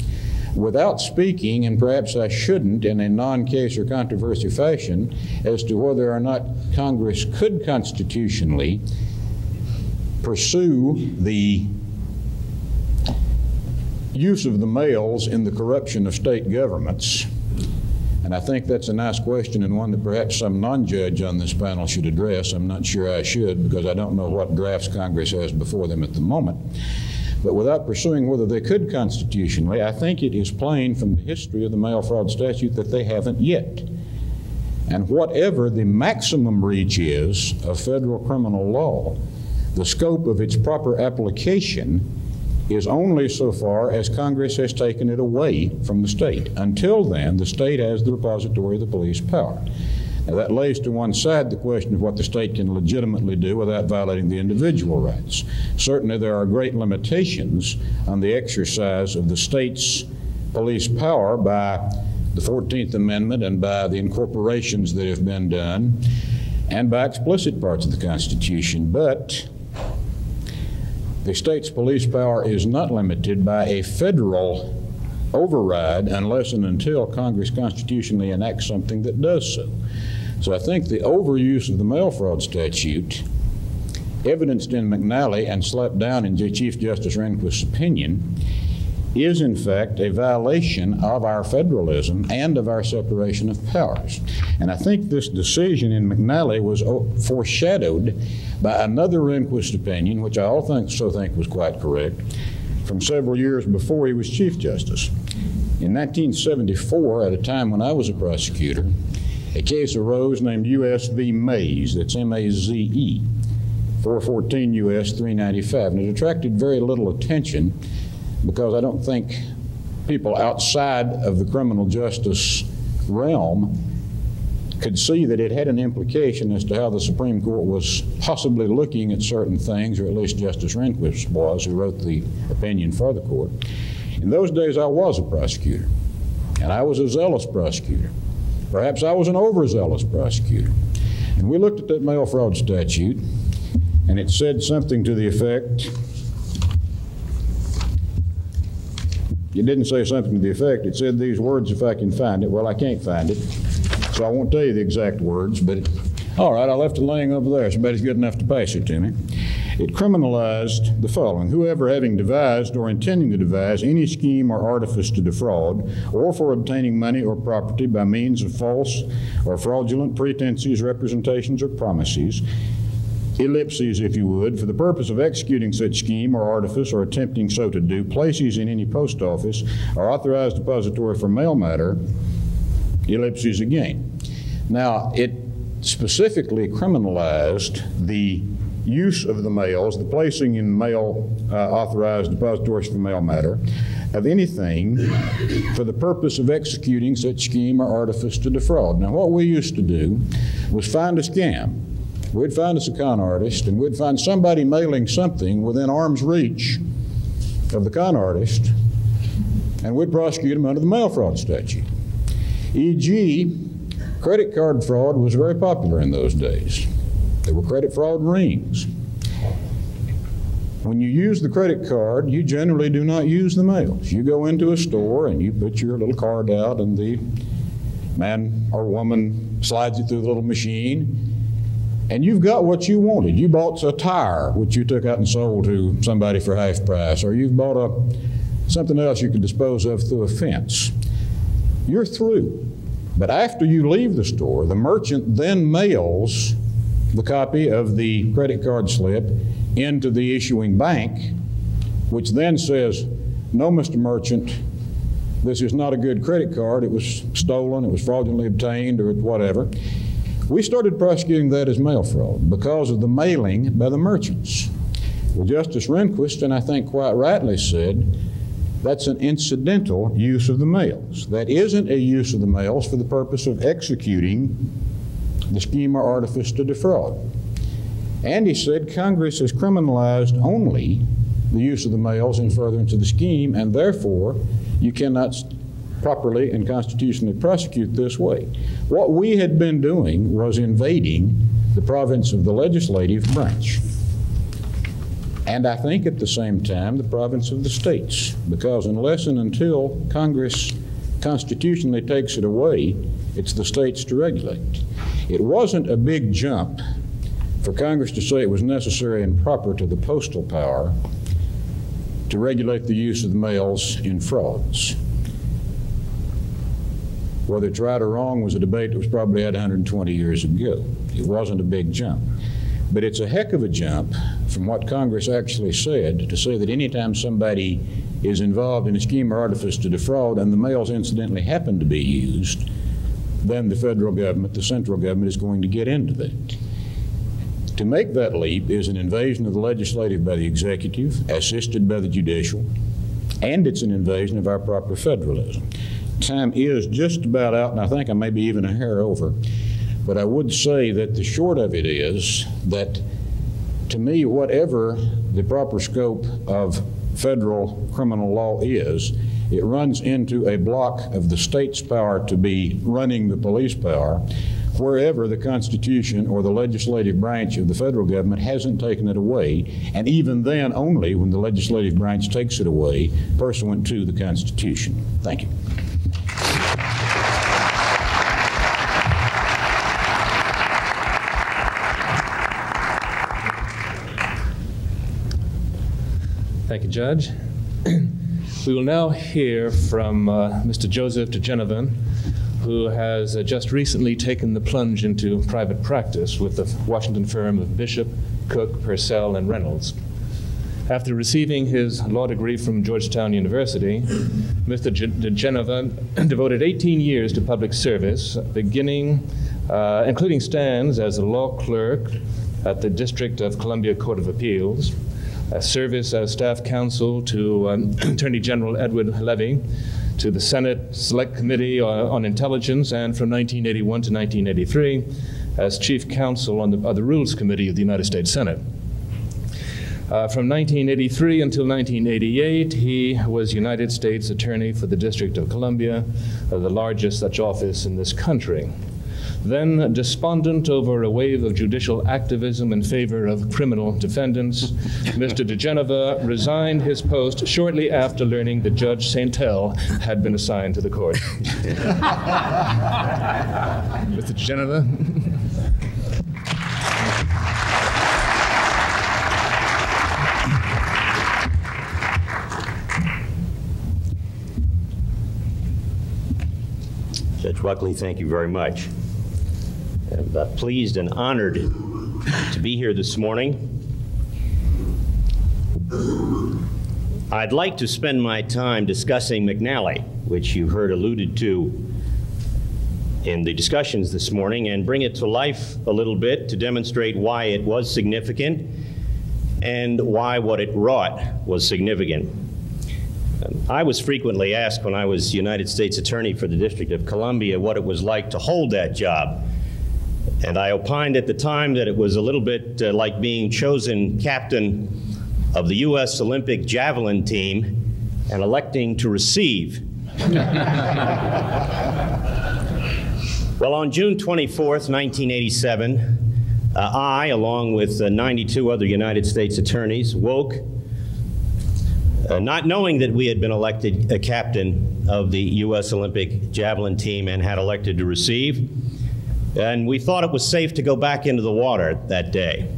Without speaking, and perhaps I shouldn't in a non case or controversy fashion, as to whether or not Congress could constitutionally pursue the use of the mails in the corruption of state governments. And I think that's a nice question and one that perhaps some non judge on this panel should address. I'm not sure I should because I don't know what drafts Congress has before them at the moment. But without pursuing whether they could constitutionally, I think it is plain from the history of the mail fraud statute that they haven't yet. And whatever the maximum reach is of federal criminal law, the scope of its proper application is only so far as Congress has taken it away from the state. Until then, the state has the repository of the police power. Now, that lays to one side the question of what the state can legitimately do without violating the individual rights. Certainly, there are great limitations on the exercise of the state's police power by the 14th Amendment and by the incorporations that have been done and by explicit parts of the Constitution. But the state's police power is not limited by a federal override unless and until Congress constitutionally enacts something that does so. So I think the overuse of the mail fraud statute, evidenced in McNally and slapped down in Chief Justice Rehnquist's opinion, is in fact a violation of our federalism and of our separation of powers. And I think this decision in McNally was uh, foreshadowed by another Rehnquist opinion, which I also think was quite correct, from several years before he was Chief Justice. In 1974, at a time when I was a prosecutor, a case arose named U.S. v. Maze, that's M-A-Z-E, 414 U.S. 395, and it attracted very little attention because I don't think people outside of the criminal justice realm could see that it had an implication as to how the Supreme Court was possibly looking at certain things, or at least Justice Rehnquist was, who wrote the opinion for the court. In those days, I was a prosecutor, and I was a zealous prosecutor. Perhaps I was an overzealous prosecutor. And we looked at that mail fraud statute, and it said something to the effect it didn't say something to the effect. It said these words if I can find it. Well, I can't find it. So I won't tell you the exact words, but it, all right, I left it laying over there. Somebody's good enough to pass it to me. It criminalized the following whoever having devised or intending to devise any scheme or artifice to defraud, or for obtaining money or property by means of false or fraudulent pretenses, representations, or promises, ellipses, if you would, for the purpose of executing such scheme or artifice or attempting so to do, places in any post office or authorized depository for mail matter, ellipses again. Now, it specifically criminalized the use of the mails, the placing in mail uh, authorized depositories for mail matter, of anything for the purpose of executing such scheme or artifice to defraud. Now, what we used to do was find a scam. We'd find us a con artist, and we'd find somebody mailing something within arm's reach of the con artist, and we'd prosecute them under the mail fraud statute. E.g., credit card fraud was very popular in those days. There were credit fraud rings. When you use the credit card, you generally do not use the mails. You go into a store and you put your little card out, and the man or woman slides it through the little machine, and you've got what you wanted. You bought a tire, which you took out and sold to somebody for half price, or you've bought a something else you could dispose of through a fence. You're through. But after you leave the store, the merchant then mails the copy of the credit card slip into the issuing bank, which then says, No, Mr. Merchant, this is not a good credit card. It was stolen, it was fraudulently obtained, or whatever. We started prosecuting that as mail fraud because of the mailing by the merchants. Well, Justice Rehnquist, and I think quite rightly said, that's an incidental use of the mails. That isn't a use of the mails for the purpose of executing the scheme or artifice to defraud. And he said Congress has criminalized only the use of the mails in furtherance of the scheme, and therefore you cannot properly and constitutionally prosecute this way. What we had been doing was invading the province of the legislative branch and I think at the same time the province of the states, because unless and until Congress constitutionally takes it away, it's the states to regulate. It wasn't a big jump for Congress to say it was necessary and proper to the postal power to regulate the use of the mails in frauds. Whether it's right or wrong was a debate that was probably had 120 years ago. It wasn't a big jump. But it's a heck of a jump from what Congress actually said to say that anytime somebody is involved in a scheme or artifice to defraud and the mails incidentally happen to be used, then the federal government, the central government, is going to get into that. To make that leap is an invasion of the legislative by the executive, assisted by the judicial, and it's an invasion of our proper federalism. Time is just about out, and I think I may be even a hair over. But I would say that the short of it is that to me, whatever the proper scope of federal criminal law is, it runs into a block of the state's power to be running the police power wherever the Constitution or the legislative branch of the federal government hasn't taken it away, and even then only when the legislative branch takes it away pursuant to the Constitution. Thank you. Thank you, Judge. [CLEARS THROAT] we will now hear from uh, Mr. Joseph diGenova, who has uh, just recently taken the plunge into private practice with the Washington firm of Bishop, Cook, Purcell, and Reynolds. After receiving his law degree from Georgetown University, Mr. diGenova [CLEARS THROAT] devoted 18 years to public service, beginning, uh, including stands as a law clerk at the District of Columbia Court of Appeals, service as staff counsel to um, [CLEARS THROAT] Attorney General Edward Levi, to the Senate Select Committee on Intelligence, and from 1981 to 1983 as chief counsel on the, uh, the Rules Committee of the United States Senate. Uh, from 1983 until 1988, he was United States Attorney for the District of Columbia, uh, the largest such office in this country. Then, despondent over a wave of judicial activism in favor of criminal defendants, [LAUGHS] Mr. diGenova resigned his post shortly after learning that Judge Sentelle had been assigned to the court. [LAUGHS] Mr. diGenova? Judge Buckley, thank you very much. I'm uh, pleased and honored to be here this morning. I'd like to spend my time discussing McNally, which you heard alluded to in the discussions this morning, and bring it to life a little bit to demonstrate why it was significant and why what it wrought was significant. Um, I was frequently asked when I was United States Attorney for the District of Columbia what it was like to hold that job. And I opined at the time that it was a little bit uh, like being chosen captain of the U.S. Olympic javelin team and electing to receive. [LAUGHS] well, on June 24th, 1987, uh, I, along with uh, 92 other United States attorneys, woke uh, not knowing that we had been elected a captain of the U.S. Olympic javelin team and had elected to receive. And we thought it was safe to go back into the water that day.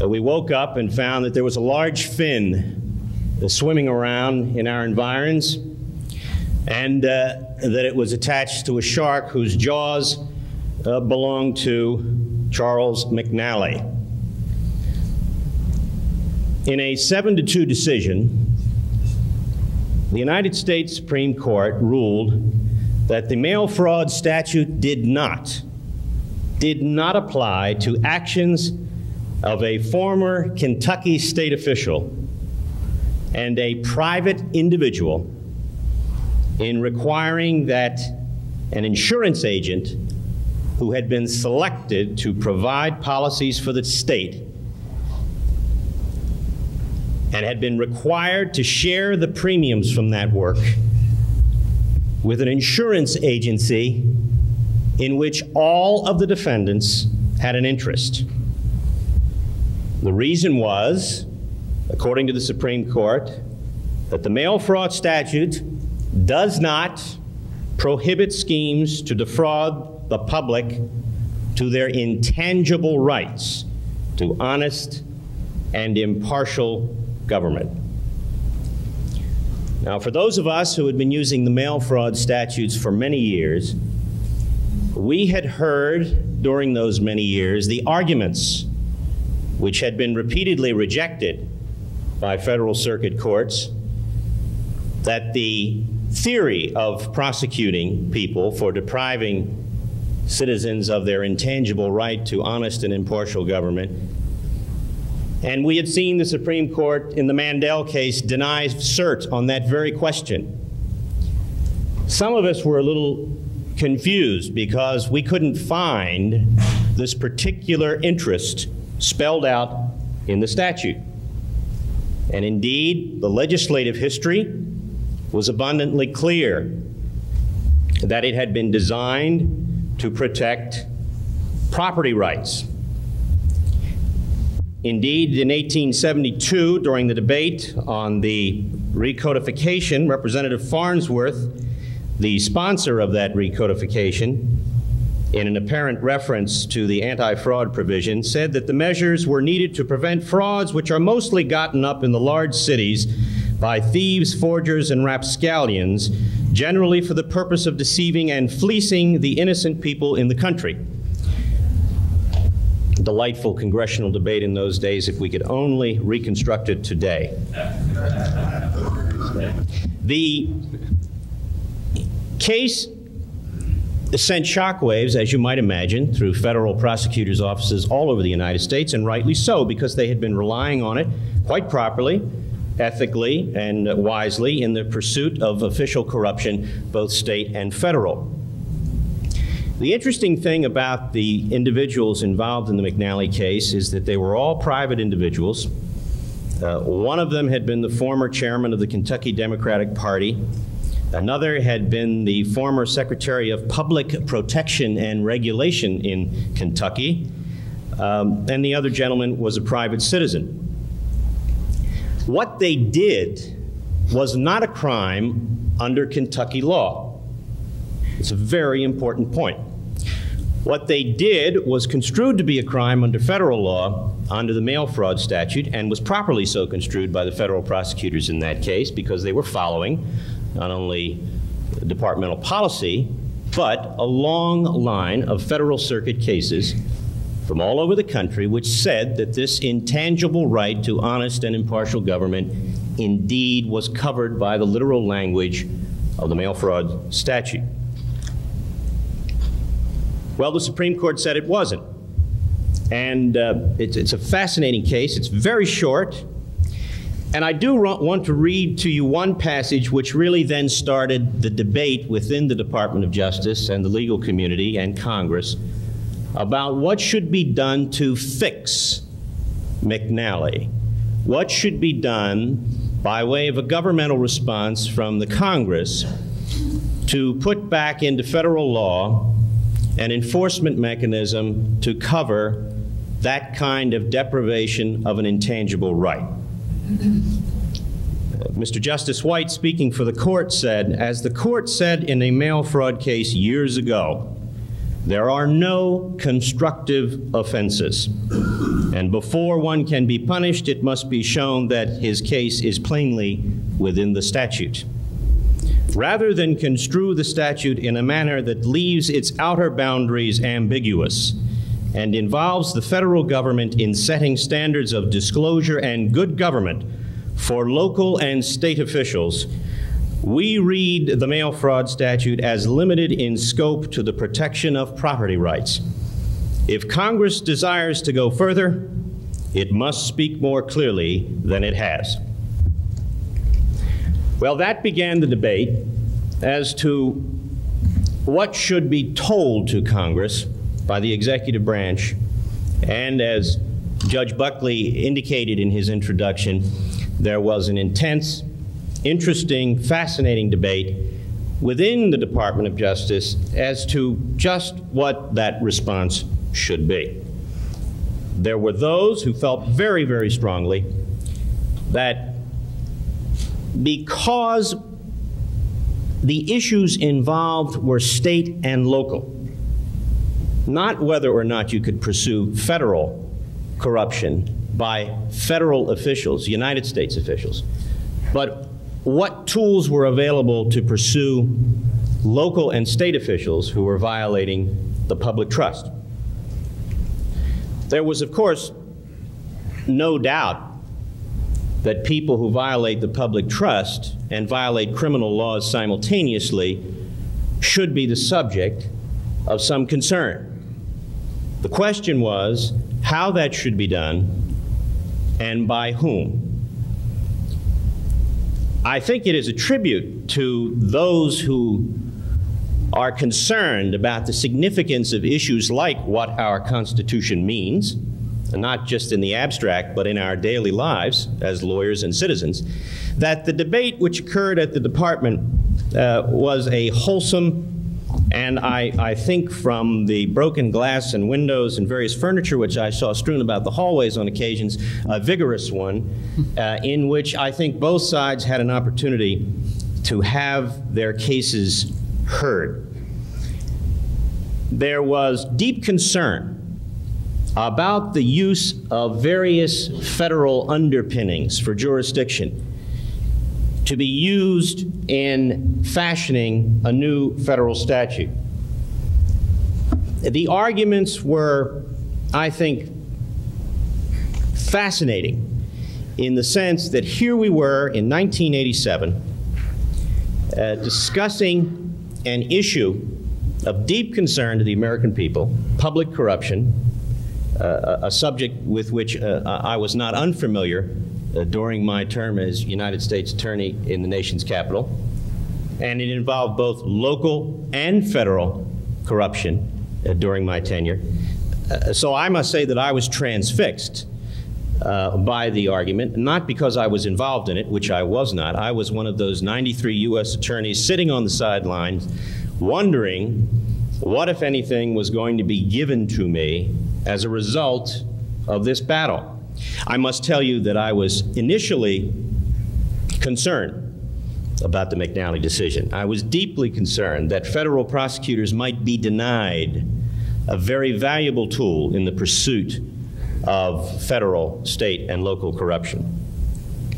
Uh, we woke up and found that there was a large fin swimming around in our environs, and uh, that it was attached to a shark whose jaws uh, belonged to Charles McNally. In a 7 to 2 decision, the United States Supreme Court ruled that the mail fraud statute did not, did not apply to actions of a former Kentucky state official and a private individual in requiring that an insurance agent who had been selected to provide policies for the state and had been required to share the premiums from that work with an insurance agency in which all of the defendants had an interest. The reason was, according to the Supreme Court, that the mail fraud statute does not prohibit schemes to defraud the public to their intangible rights to honest and impartial government. Now, for those of us who had been using the mail fraud statutes for many years, we had heard during those many years the arguments which had been repeatedly rejected by federal circuit courts that the theory of prosecuting people for depriving citizens of their intangible right to honest and impartial government and we had seen the Supreme Court in the Mandel case deny cert on that very question. Some of us were a little confused because we couldn't find this particular interest spelled out in the statute. And indeed, the legislative history was abundantly clear that it had been designed to protect property rights Indeed, in 1872, during the debate on the recodification, Representative Farnsworth, the sponsor of that recodification, in an apparent reference to the anti fraud provision, said that the measures were needed to prevent frauds which are mostly gotten up in the large cities by thieves, forgers, and rapscallions, generally for the purpose of deceiving and fleecing the innocent people in the country. Delightful congressional debate in those days if we could only reconstruct it today. The case sent shockwaves, as you might imagine, through federal prosecutors' offices all over the United States, and rightly so, because they had been relying on it quite properly, ethically, and wisely in the pursuit of official corruption, both state and federal. The interesting thing about the individuals involved in the McNally case is that they were all private individuals. Uh, one of them had been the former chairman of the Kentucky Democratic Party. Another had been the former Secretary of Public Protection and Regulation in Kentucky. Um, and the other gentleman was a private citizen. What they did was not a crime under Kentucky law. It's a very important point. What they did was construed to be a crime under federal law under the mail fraud statute and was properly so construed by the federal prosecutors in that case because they were following not only departmental policy, but a long line of Federal Circuit cases from all over the country which said that this intangible right to honest and impartial government indeed was covered by the literal language of the mail fraud statute. Well, the Supreme Court said it wasn't. And uh, it's, it's a fascinating case. It's very short. And I do want to read to you one passage which really then started the debate within the Department of Justice and the legal community and Congress about what should be done to fix McNally. What should be done by way of a governmental response from the Congress to put back into federal law an enforcement mechanism to cover that kind of deprivation of an intangible right. Uh, Mr. Justice White, speaking for the court, said, as the court said in a mail fraud case years ago, there are no constructive offenses. And before one can be punished, it must be shown that his case is plainly within the statute. Rather than construe the statute in a manner that leaves its outer boundaries ambiguous, and involves the federal government in setting standards of disclosure and good government for local and state officials, we read the mail fraud statute as limited in scope to the protection of property rights. If Congress desires to go further, it must speak more clearly than it has. Well, that began the debate as to what should be told to Congress by the executive branch. And as Judge Buckley indicated in his introduction, there was an intense, interesting, fascinating debate within the Department of Justice as to just what that response should be. There were those who felt very, very strongly that because the issues involved were state and local, not whether or not you could pursue federal corruption by federal officials, United States officials, but what tools were available to pursue local and state officials who were violating the public trust. There was, of course, no doubt that people who violate the public trust and violate criminal laws simultaneously should be the subject of some concern. The question was how that should be done and by whom. I think it is a tribute to those who are concerned about the significance of issues like what our Constitution means, not just in the abstract, but in our daily lives as lawyers and citizens, that the debate which occurred at the department uh, was a wholesome and I, I think from the broken glass and windows and various furniture which I saw strewn about the hallways on occasions, a vigorous one uh, in which I think both sides had an opportunity to have their cases heard. there was deep concern about the use of various federal underpinnings for jurisdiction to be used in fashioning a new federal statute. The arguments were, I think, fascinating in the sense that here we were in 1987 uh, discussing an issue of deep concern to the American people, public corruption, uh, a subject with which uh, I was not unfamiliar uh, during my term as United States Attorney in the nation's capital. And it involved both local and federal corruption uh, during my tenure. Uh, so I must say that I was transfixed uh, by the argument, not because I was involved in it, which I was not. I was one of those 93 U.S. attorneys sitting on the sidelines, wondering what, if anything, was going to be given to me as a result of this battle. I must tell you that I was initially concerned about the McNally decision. I was deeply concerned that federal prosecutors might be denied a very valuable tool in the pursuit of federal, state, and local corruption.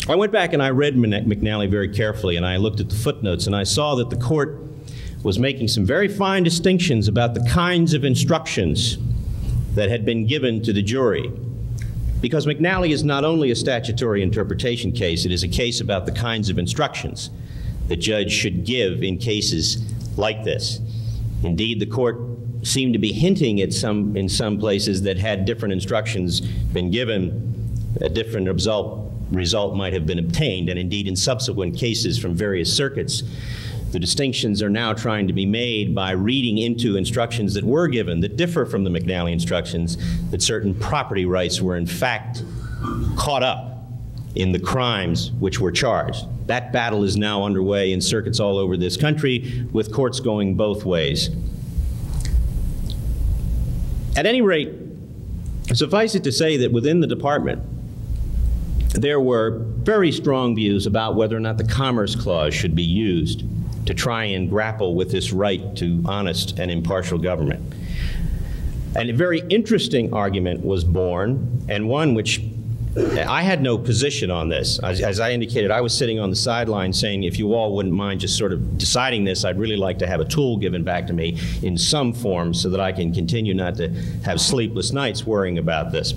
I went back and I read McNally very carefully and I looked at the footnotes and I saw that the court was making some very fine distinctions about the kinds of instructions that had been given to the jury. Because McNally is not only a statutory interpretation case, it is a case about the kinds of instructions the judge should give in cases like this. Indeed, the court seemed to be hinting at some, in some places that had different instructions been given, a different result, result might have been obtained. And indeed, in subsequent cases from various circuits, the distinctions are now trying to be made by reading into instructions that were given that differ from the McNally instructions that certain property rights were in fact caught up in the crimes which were charged. That battle is now underway in circuits all over this country, with courts going both ways. At any rate, suffice it to say that within the department, there were very strong views about whether or not the Commerce Clause should be used to try and grapple with this right to honest and impartial government. And a very interesting argument was born, and one which I had no position on this. As, as, I indicated, I was sitting on the sideline saying, if you all wouldn't mind just sort of deciding this, I'd really like to have a tool given back to me in some form so that I can continue not to have sleepless nights worrying about this.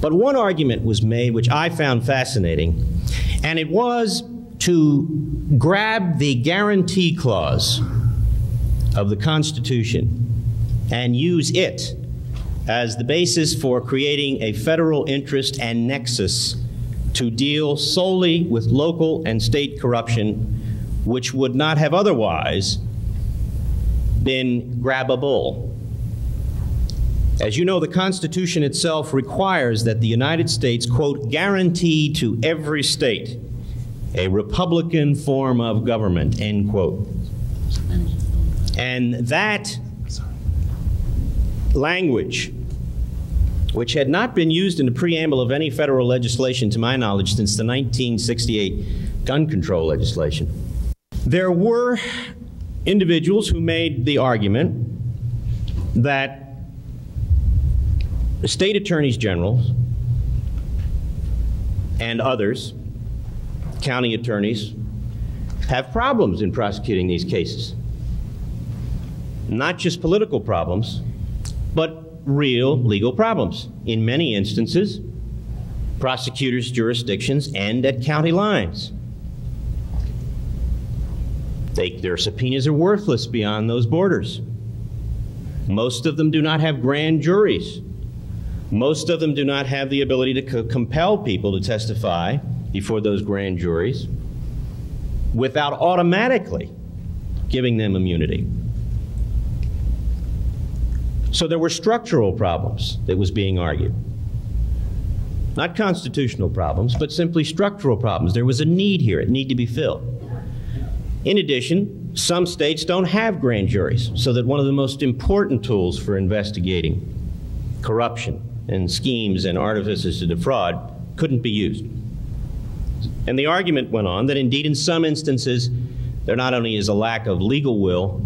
But one argument was made which I found fascinating, and it was to grab the guarantee clause of the Constitution and use it as the basis for creating a federal interest and nexus to deal solely with local and state corruption, which would not have otherwise been grabbable. As you know, the Constitution itself requires that the United States, quote, guarantee to every state a Republican form of government, end quote. And that language which had not been used in the preamble of any federal legislation, to my knowledge, since the 1968 gun control legislation. There were individuals who made the argument that the state attorneys general and others, county attorneys, have problems in prosecuting these cases. Not just political problems, but real legal problems. In many instances, prosecutors' jurisdictions end at county lines. They, their subpoenas are worthless beyond those borders. Most of them do not have grand juries. Most of them do not have the ability to co compel people to testify before those grand juries without automatically giving them immunity. So there were structural problems that was being argued. Not constitutional problems, but simply structural problems. There was a need here, it needed to be filled. In addition, some states don't have grand juries, so that one of the most important tools for investigating corruption and schemes and artifices to defraud couldn't be used. And the argument went on that indeed, in some instances, there not only is a lack of legal will,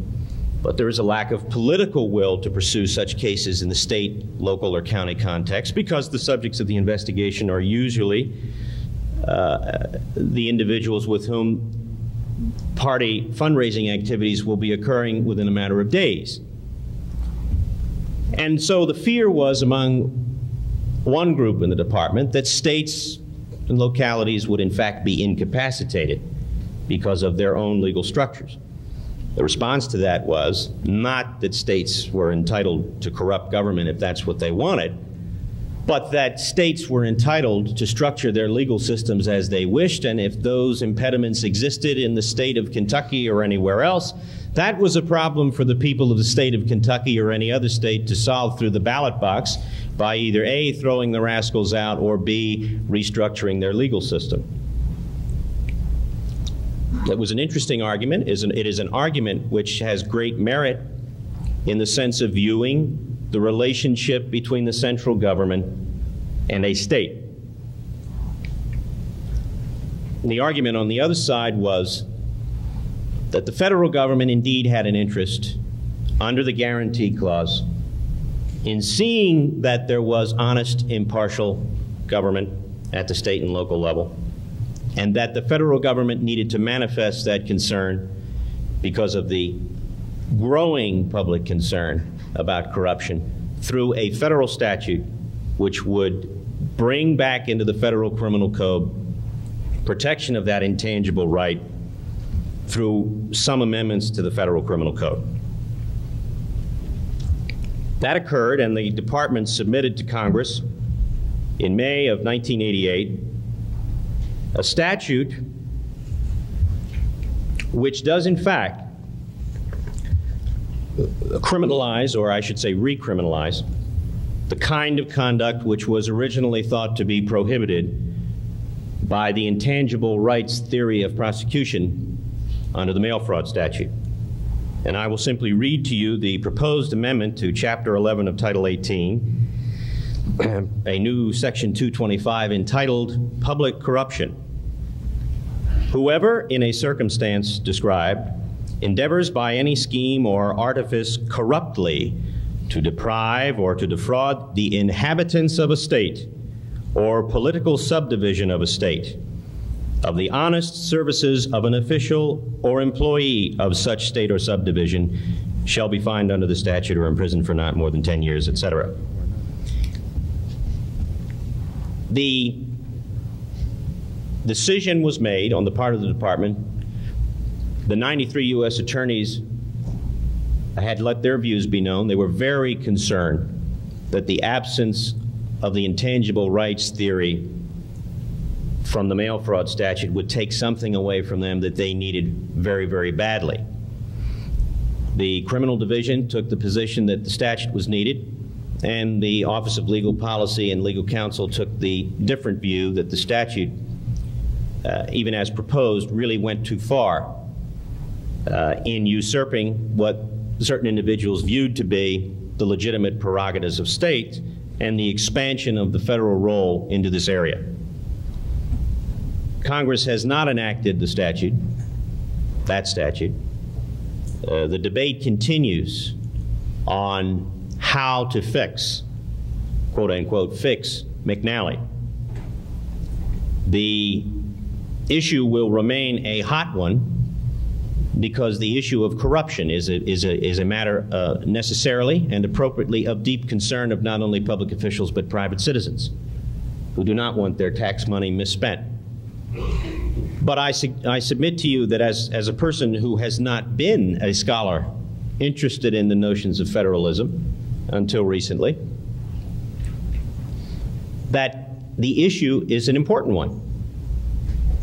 But there is a lack of political will to pursue such cases in the state, local, or county context because the subjects of the investigation are usually uh, the individuals with whom party fundraising activities will be occurring within a matter of days. And so the fear was among one group in the department that states and localities would in fact be incapacitated because of their own legal structures. The response to that was not that states were entitled to corrupt government if that's what they wanted, but that states were entitled to structure their legal systems as they wished, and if those impediments existed in the state of Kentucky or anywhere else, that was a problem for the people of the state of Kentucky or any other state to solve through the ballot box by either A, throwing the rascals out, or B, restructuring their legal system. That was an interesting argument. It is an argument which has great merit in the sense of viewing the relationship between the central government and a state. The argument on the other side was that the federal government indeed had an interest under the guarantee clause in seeing that there was honest, impartial government at the state and local level, and that the federal government needed to manifest that concern because of the growing public concern about corruption through a federal statute which would bring back into the federal criminal code protection of that intangible right through some amendments to the federal criminal code. That occurred, and the department submitted to Congress in May of 1988 a statute which does, in fact, criminalize, or I should say recriminalize, the kind of conduct which was originally thought to be prohibited by the intangible rights theory of prosecution under the mail fraud statute. And I will simply read to you the proposed amendment to Chapter 11 of Title 18, [CLEARS THROAT] a new Section 225 entitled Public Corruption. Whoever, in a circumstance described, endeavors by any scheme or artifice corruptly to deprive or to defraud the inhabitants of a state or political subdivision of a state of the honest services of an official or employee of such state or subdivision shall be fined under the statute or imprisoned for not more than 10 years, etc. The decision was made on the part of the department the 93 U.S. attorneys had let their views be known. They were very concerned that the absence of the intangible rights theory from the mail fraud statute would take something away from them that they needed very, very badly. The criminal division took the position that the statute was needed, and the Office of Legal Policy and Legal Counsel took the different view that the statute, uh, even as proposed, really went too far uh, in usurping what certain individuals viewed to be the legitimate prerogatives of states and the expansion of the federal role into this area. Congress has not enacted the statute, that statute. Uh, the debate continues on how to fix, quote unquote, fix McNally. The issue will remain a hot one because the issue of corruption is a, is a, is a matter uh, necessarily and appropriately of deep concern of not only public officials but private citizens who do not want their tax money misspent. But I, su I submit to you that as, as a person who has not been a scholar interested in the notions of federalism until recently, that the issue is an important one.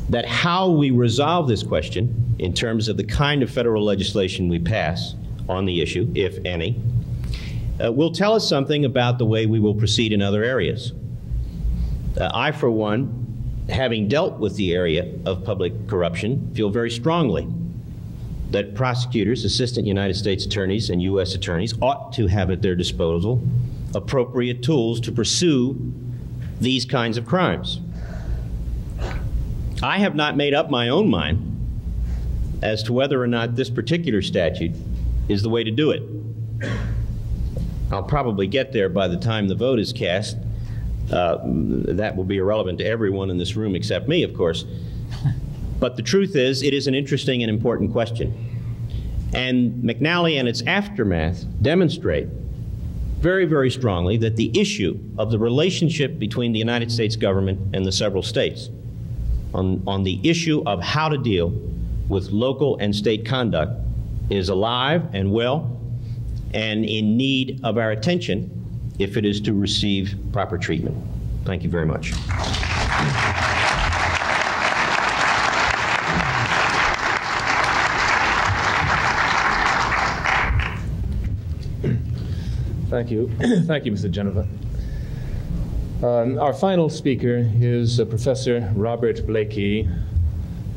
That how we resolve this question in terms of the kind of federal legislation we pass on the issue, if any, uh, will tell us something about the way we will proceed in other areas. Uh, I, for one, having dealt with the area of public corruption, feel very strongly that prosecutors, assistant United States attorneys, and U.S. attorneys ought to have at their disposal appropriate tools to pursue these kinds of crimes. I have not made up my own mind as to whether or not this particular statute is the way to do it. I'll probably get there by the time the vote is cast. Uh, that will be irrelevant to everyone in this room except me, of course. [LAUGHS] But the truth is, it is an interesting and important question. And McNally and its aftermath demonstrate very, very strongly that the issue of the relationship between the United States government and the several states on, on the issue of how to deal with local and state conduct is alive and well and in need of our attention if it is to receive proper treatment. Thank you very much. Thank you. [CLEARS THROAT] Thank you, Mr. Genova. Um, our final speaker is uh, Professor Robert Blakey,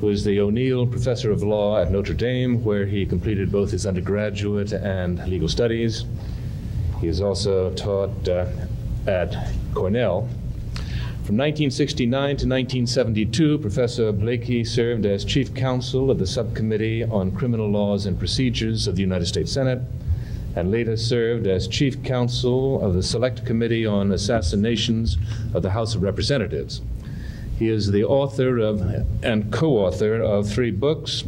who is the O'Neill Professor of Law at Notre Dame, where he completed both his undergraduate and legal studies. He has also taught uh, at Cornell. From 1969 to 1972, Professor Blakey served as Chief Counsel of the Subcommittee on Criminal Laws and Procedures of the United States Senate and later served as chief counsel of the Select Committee on Assassinations of the House of Representatives. He is the author of and co author of three books,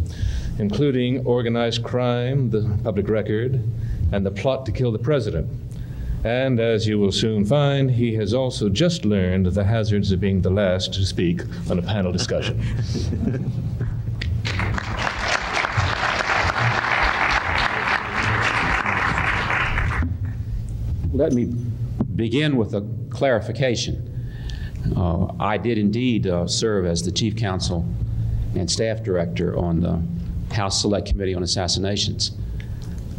including Organized Crime, The Public Record, and The Plot to Kill the President. And as you will soon find, he has also just learned the hazards of being the last to speak on a panel discussion. Let me begin with a clarification. Uh, I did indeed uh, serve as the chief counsel and staff director on the House Select Committee on Assassinations.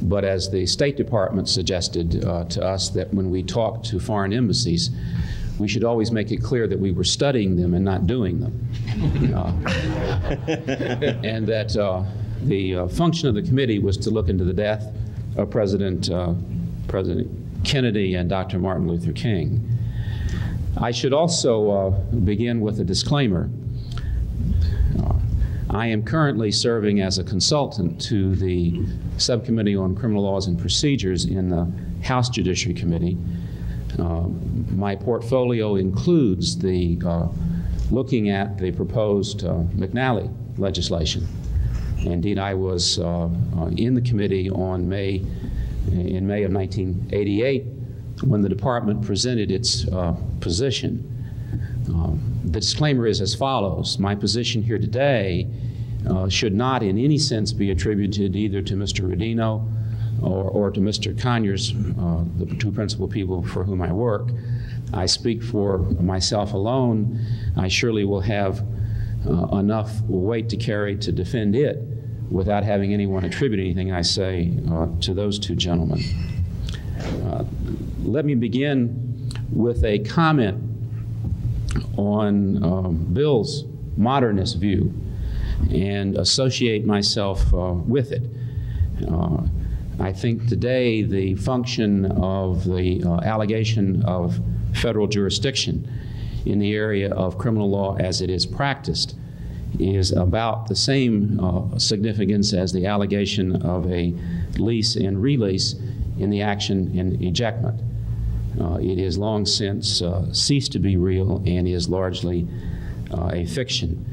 But as the State Department suggested uh, to us that when we talk to foreign embassies, we should always make it clear that we were studying them and not doing them. [LAUGHS] Uh, and that uh, the uh, function of the committee was to look into the death of President, President Kennedy and Dr. Martin Luther King. I should also uh, begin with a disclaimer. Uh, I am currently serving as a consultant to the Subcommittee on Criminal Laws and Procedures in the House Judiciary Committee. Uh, my portfolio includes the uh, looking at the proposed uh, McNally legislation. Indeed, I was uh, in the committee on May in May of 1988 when the department presented its uh, position. Um, the disclaimer is as follows My position here today uh, should not in any sense be attributed either to Mr. Rodino or, or to Mr. Conyers, uh, the two principal people for whom I work. I speak for myself alone. I surely will have uh, enough weight to carry to defend it without having anyone attribute anything I say uh, to those two gentlemen. Uh, let me begin with a comment on um, Bill's modernist view and associate myself uh, with it. Uh, I think today the function of the uh, allegation of federal jurisdiction in the area of criminal law as it is practiced is about the same uh, significance as the allegation of a lease and release in the action in ejectment. Uh, it has long since uh, ceased to be real and is largely uh, a fiction.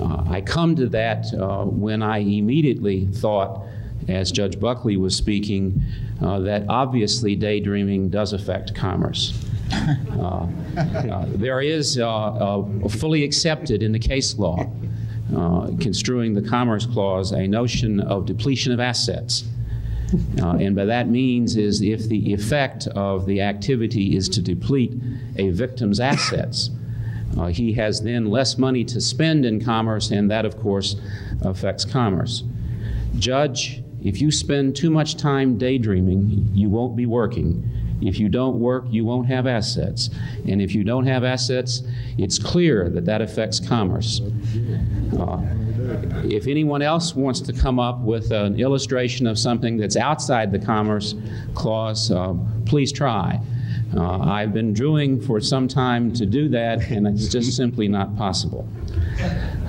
Uh, I come to that uh, when I immediately thought, as Judge Buckley was speaking, that obviously daydreaming does affect commerce. Uh, uh, there is uh, fully accepted in the case law uh, construing the Commerce Clause a notion of depletion of assets. Uh, and by that means is if the effect of the activity is to deplete a victim's assets, uh, he has then less money to spend in commerce, and that, of course, affects commerce. Judge, if you spend too much time daydreaming, you won't be working. If you don't work, you won't have assets. And if you don't have assets, it's clear that that affects commerce. Uh, if anyone else wants to come up with an illustration of something that's outside the Commerce Clause, uh, please try. Uh, I've been doing for some time to do that, and it's just [LAUGHS] simply not possible.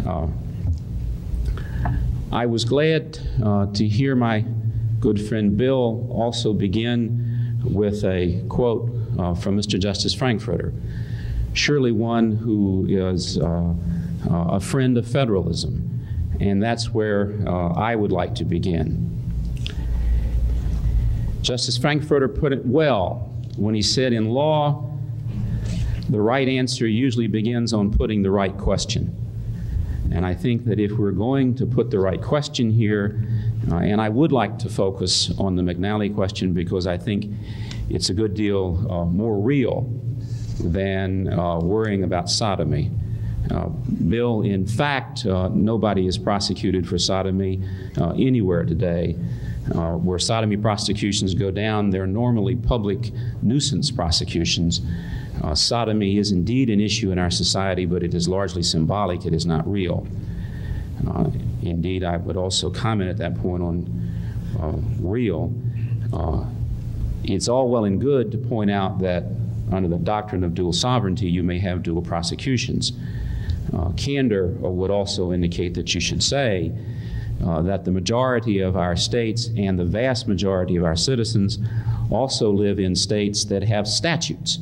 Uh, I was glad uh, to hear my good friend Bill also begin with a quote uh, from Mr. Justice Frankfurter, surely one who is uh, uh, a friend of federalism. And that's where uh, I would like to begin. Justice Frankfurter put it well when he said, In law, the right answer usually begins on putting the right question. And I think that if we're going to put the right question here, uh, and I would like to focus on the McNally question because I think it's a good deal uh, more real than uh, worrying about sodomy. Uh, Bill, in fact, uh, nobody is prosecuted for sodomy uh, anywhere today. Where sodomy prosecutions go down, they're normally public nuisance prosecutions. Uh, sodomy is indeed an issue in our society, but it is largely symbolic, it is not real. Uh, indeed, I would also comment at that point on uh, real. Uh, it's all well and good to point out that under the doctrine of dual sovereignty, you may have dual prosecutions. Uh, candor would also indicate that you should say uh, that the majority of our states and the vast majority of our citizens also live in states that have statutes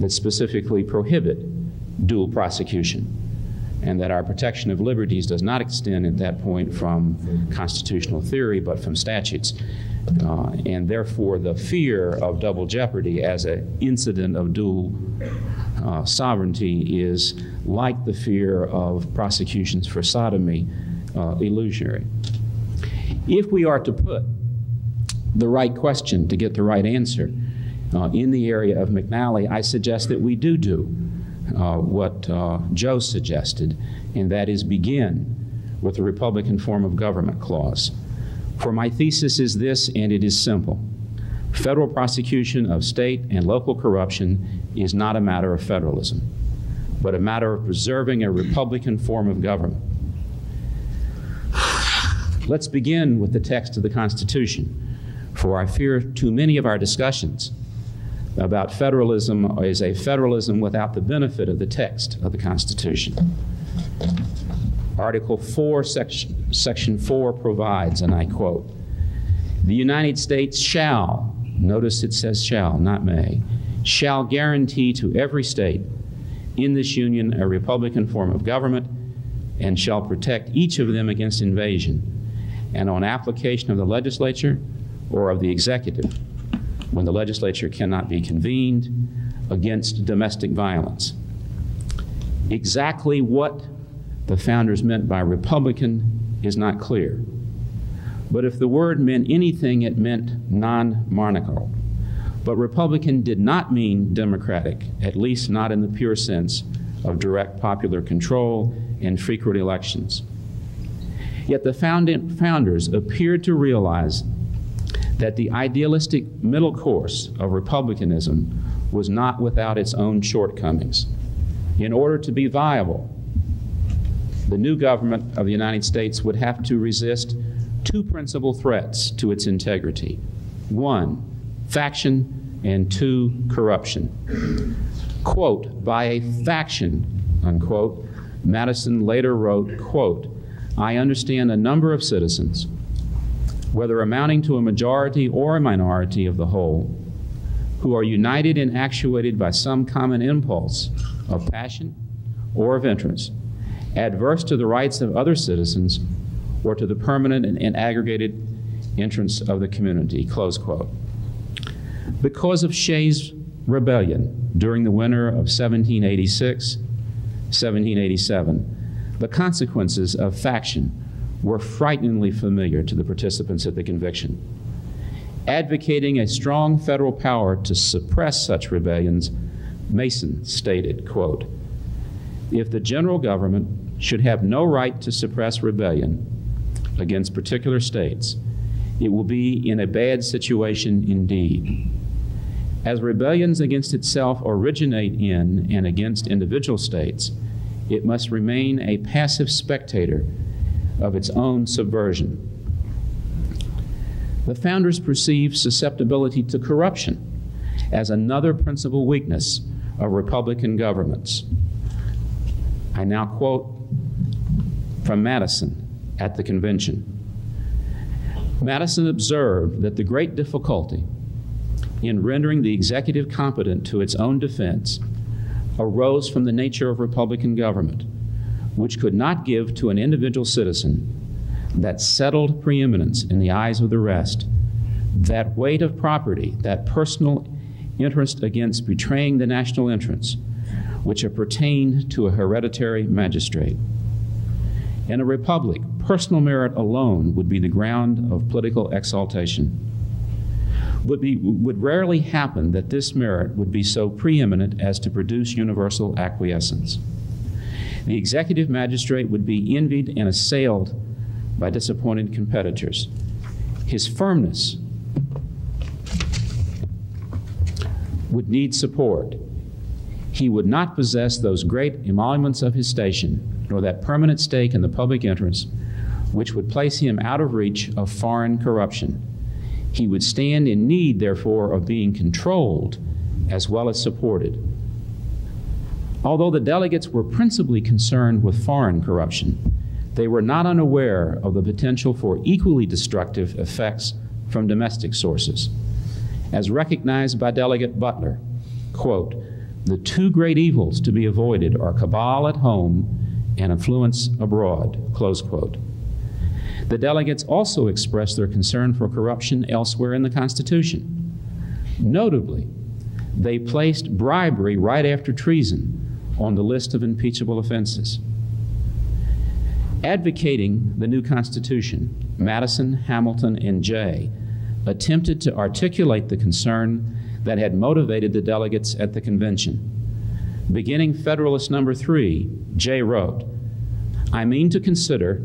that specifically prohibit dual prosecution, and that our protection of liberties does not extend at that point from constitutional theory but from statutes. Uh, and therefore, the fear of double jeopardy as an incident of dual uh, sovereignty is like the fear of prosecutions for sodomy uh, illusionary. If we are to put the right question to get the right answer, uh, in the area of McNally, I suggest that we do do uh, what uh, Joe suggested, and that is begin with the Republican form of government clause. For my thesis is this, and it is simple. Federal prosecution of state and local corruption is not a matter of federalism, but a matter of preserving a Republican form of government. Let's begin with the text of the Constitution, for I fear too many of our discussions about federalism is a federalism without the benefit of the text of the Constitution. Article 4, section, section 4 provides, and I quote, the United States shall, notice it says shall, not may, shall guarantee to every state in this union a republican form of government and shall protect each of them against invasion and on application of the legislature or of the executive when the legislature cannot be convened against domestic violence. Exactly what the founders meant by Republican is not clear. But if the word meant anything, it meant non monarchical. But Republican did not mean democratic, at least not in the pure sense of direct popular control and frequent elections. Yet the founders appeared to realize that the idealistic middle course of republicanism was not without its own shortcomings. In order to be viable, the new government of the United States would have to resist two principal threats to its integrity one, faction, and two, corruption. Quote, by a faction, unquote, Madison later wrote, quote, I understand a number of citizens whether amounting to a majority or a minority of the whole, who are united and actuated by some common impulse of passion or of interest, adverse to the rights of other citizens or to the permanent and, aggregated interests of the community. Close quote. Because of Shays' rebellion during the winter of 1786 1787, the consequences of faction were frighteningly familiar to the participants at the conviction. Advocating a strong federal power to suppress such rebellions, Mason stated, quote, if the general government should have no right to suppress rebellion against particular states, it will be in a bad situation indeed. As rebellions against itself originate in and against individual states, it must remain a passive spectator of its own subversion. The founders perceived susceptibility to corruption as another principal weakness of Republican governments. I now quote from Madison at the convention. Madison observed that the great difficulty in rendering the executive competent to its own defense arose from the nature of Republican government, which could not give to an individual citizen that settled preeminence in the eyes of the rest, that weight of property, that personal interest against betraying the national interests, which appertained to a hereditary magistrate. In a republic, personal merit alone would be the ground of political exaltation. Would, be, would rarely happen that this merit would be so preeminent as to produce universal acquiescence. The executive magistrate would be envied and assailed by disappointed competitors. His firmness would need support. He would not possess those great emoluments of his station, nor that permanent stake in the public interest which would place him out of reach of foreign corruption. He would stand in need, therefore, of being controlled as well as supported. Although the delegates were principally concerned with foreign corruption, they were not unaware of the potential for equally destructive effects from domestic sources. As recognized by Delegate Butler, quote, the two great evils to be avoided are cabal at home and influence abroad, close quote. The delegates also expressed their concern for corruption elsewhere in the Constitution. Notably, they placed bribery right after treason on the list of impeachable offenses. Advocating the new Constitution, Madison, Hamilton, and Jay attempted to articulate the concern that had motivated the delegates at the convention. Beginning Federalist number three, Jay wrote, I mean to consider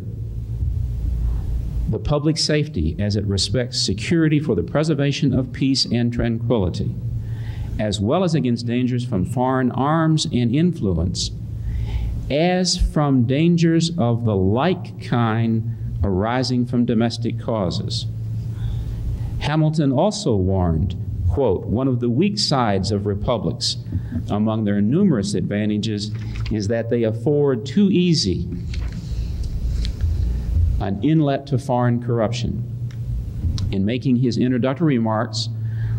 the public safety as it respects security for the preservation of peace and tranquility, as well as against dangers from foreign arms and influence, as from dangers of the like kind arising from domestic causes. Hamilton also warned, quote, one of the weak sides of republics among their numerous advantages is that they afford too easy an inlet to foreign corruption. In making his introductory remarks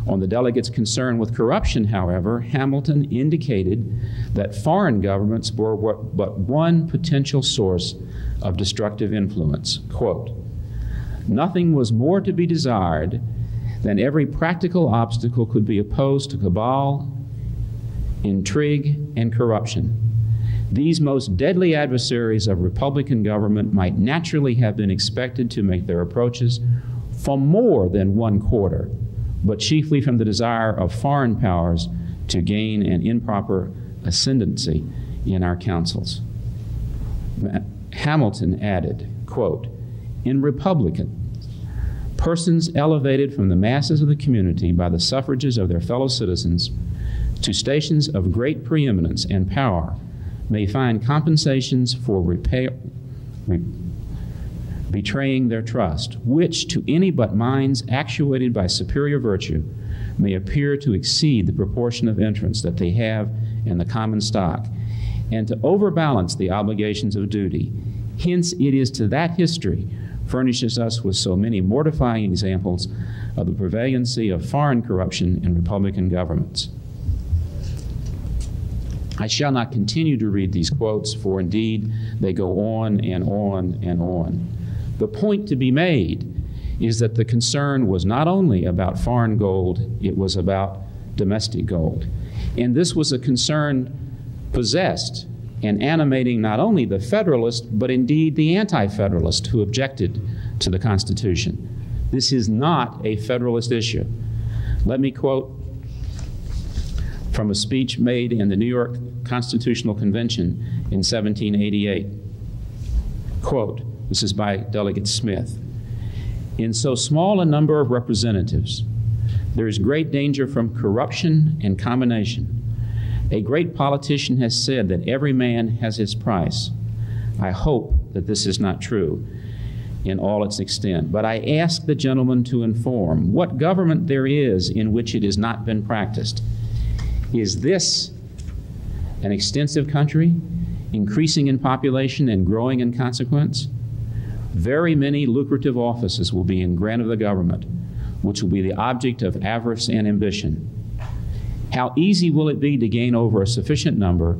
on the delegates' concern with corruption, however, Hamilton indicated that foreign governments were but one potential source of destructive influence. Quote, Nothing was more to be desired than every practical obstacle could be opposed to cabal, intrigue, and corruption. These most deadly adversaries of Republican government might naturally have been expected to make their approaches from more than one quarter, but chiefly from the desire of foreign powers to gain an improper ascendancy in our councils. Hamilton added, quote, in Republican, persons elevated from the masses of the community by the suffrages of their fellow citizens to stations of great preeminence and power may find compensations for repair, re, betraying their trust, which to any but minds actuated by superior virtue may appear to exceed the proportion of interest that they have in the common stock, and to overbalance the obligations of duty. Hence, it is to that history furnishes us with so many mortifying examples of the prevalency of foreign corruption in Republican governments. I shall not continue to read these quotes, for indeed they go on and on and on. The point to be made is that the concern was not only about foreign gold, it was about domestic gold. And this was a concern possessed and animating not only the Federalist, but indeed the Anti Federalist who objected to the Constitution. This is not a Federalist issue. Let me quote from a speech made in the New York Constitutional Convention in 1788. Quote, this is by Delegate Smith. In so small a number of representatives, there is great danger from corruption and combination. A great politician has said that every man has his price. I hope that this is not true in all its extent, but I ask the gentleman to inform what government there is in which it has not been practiced is this an extensive country, increasing in population and growing in consequence? very many lucrative offices will be in grant of the government, which will be the object of avarice and ambition. How easy will it be to gain over a sufficient number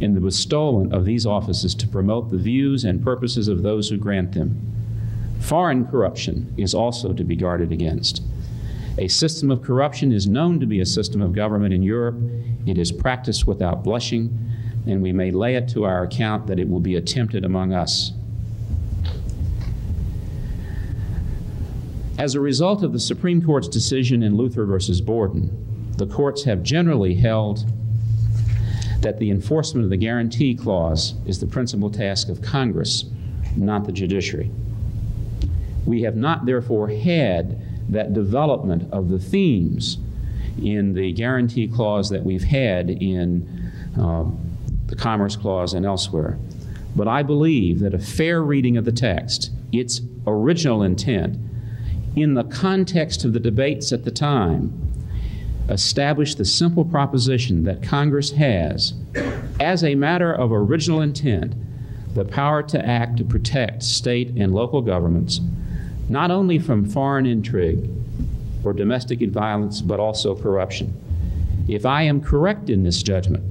in the bestowment of these offices to promote the views and purposes of those who grant them? Foreign corruption is also to be guarded against. A system of corruption is known to be a system of government in Europe. It is practiced without blushing, and we may lay it to our account that it will be attempted among us. As a result of the Supreme Court's decision in Luther versus Borden, the courts have generally held that the enforcement of the guarantee clause is the principal task of Congress, not the judiciary. We have not, therefore, had that development of the themes in the guarantee clause that we've had in uh, the Commerce Clause and elsewhere. But I believe that a fair reading of the text, its original intent, in the context of the debates at the time, established the simple proposition that Congress has, as a matter of original intent, the power to act to protect state and local governments not only from foreign intrigue or domestic violence, but also corruption. If I am correct in this judgment,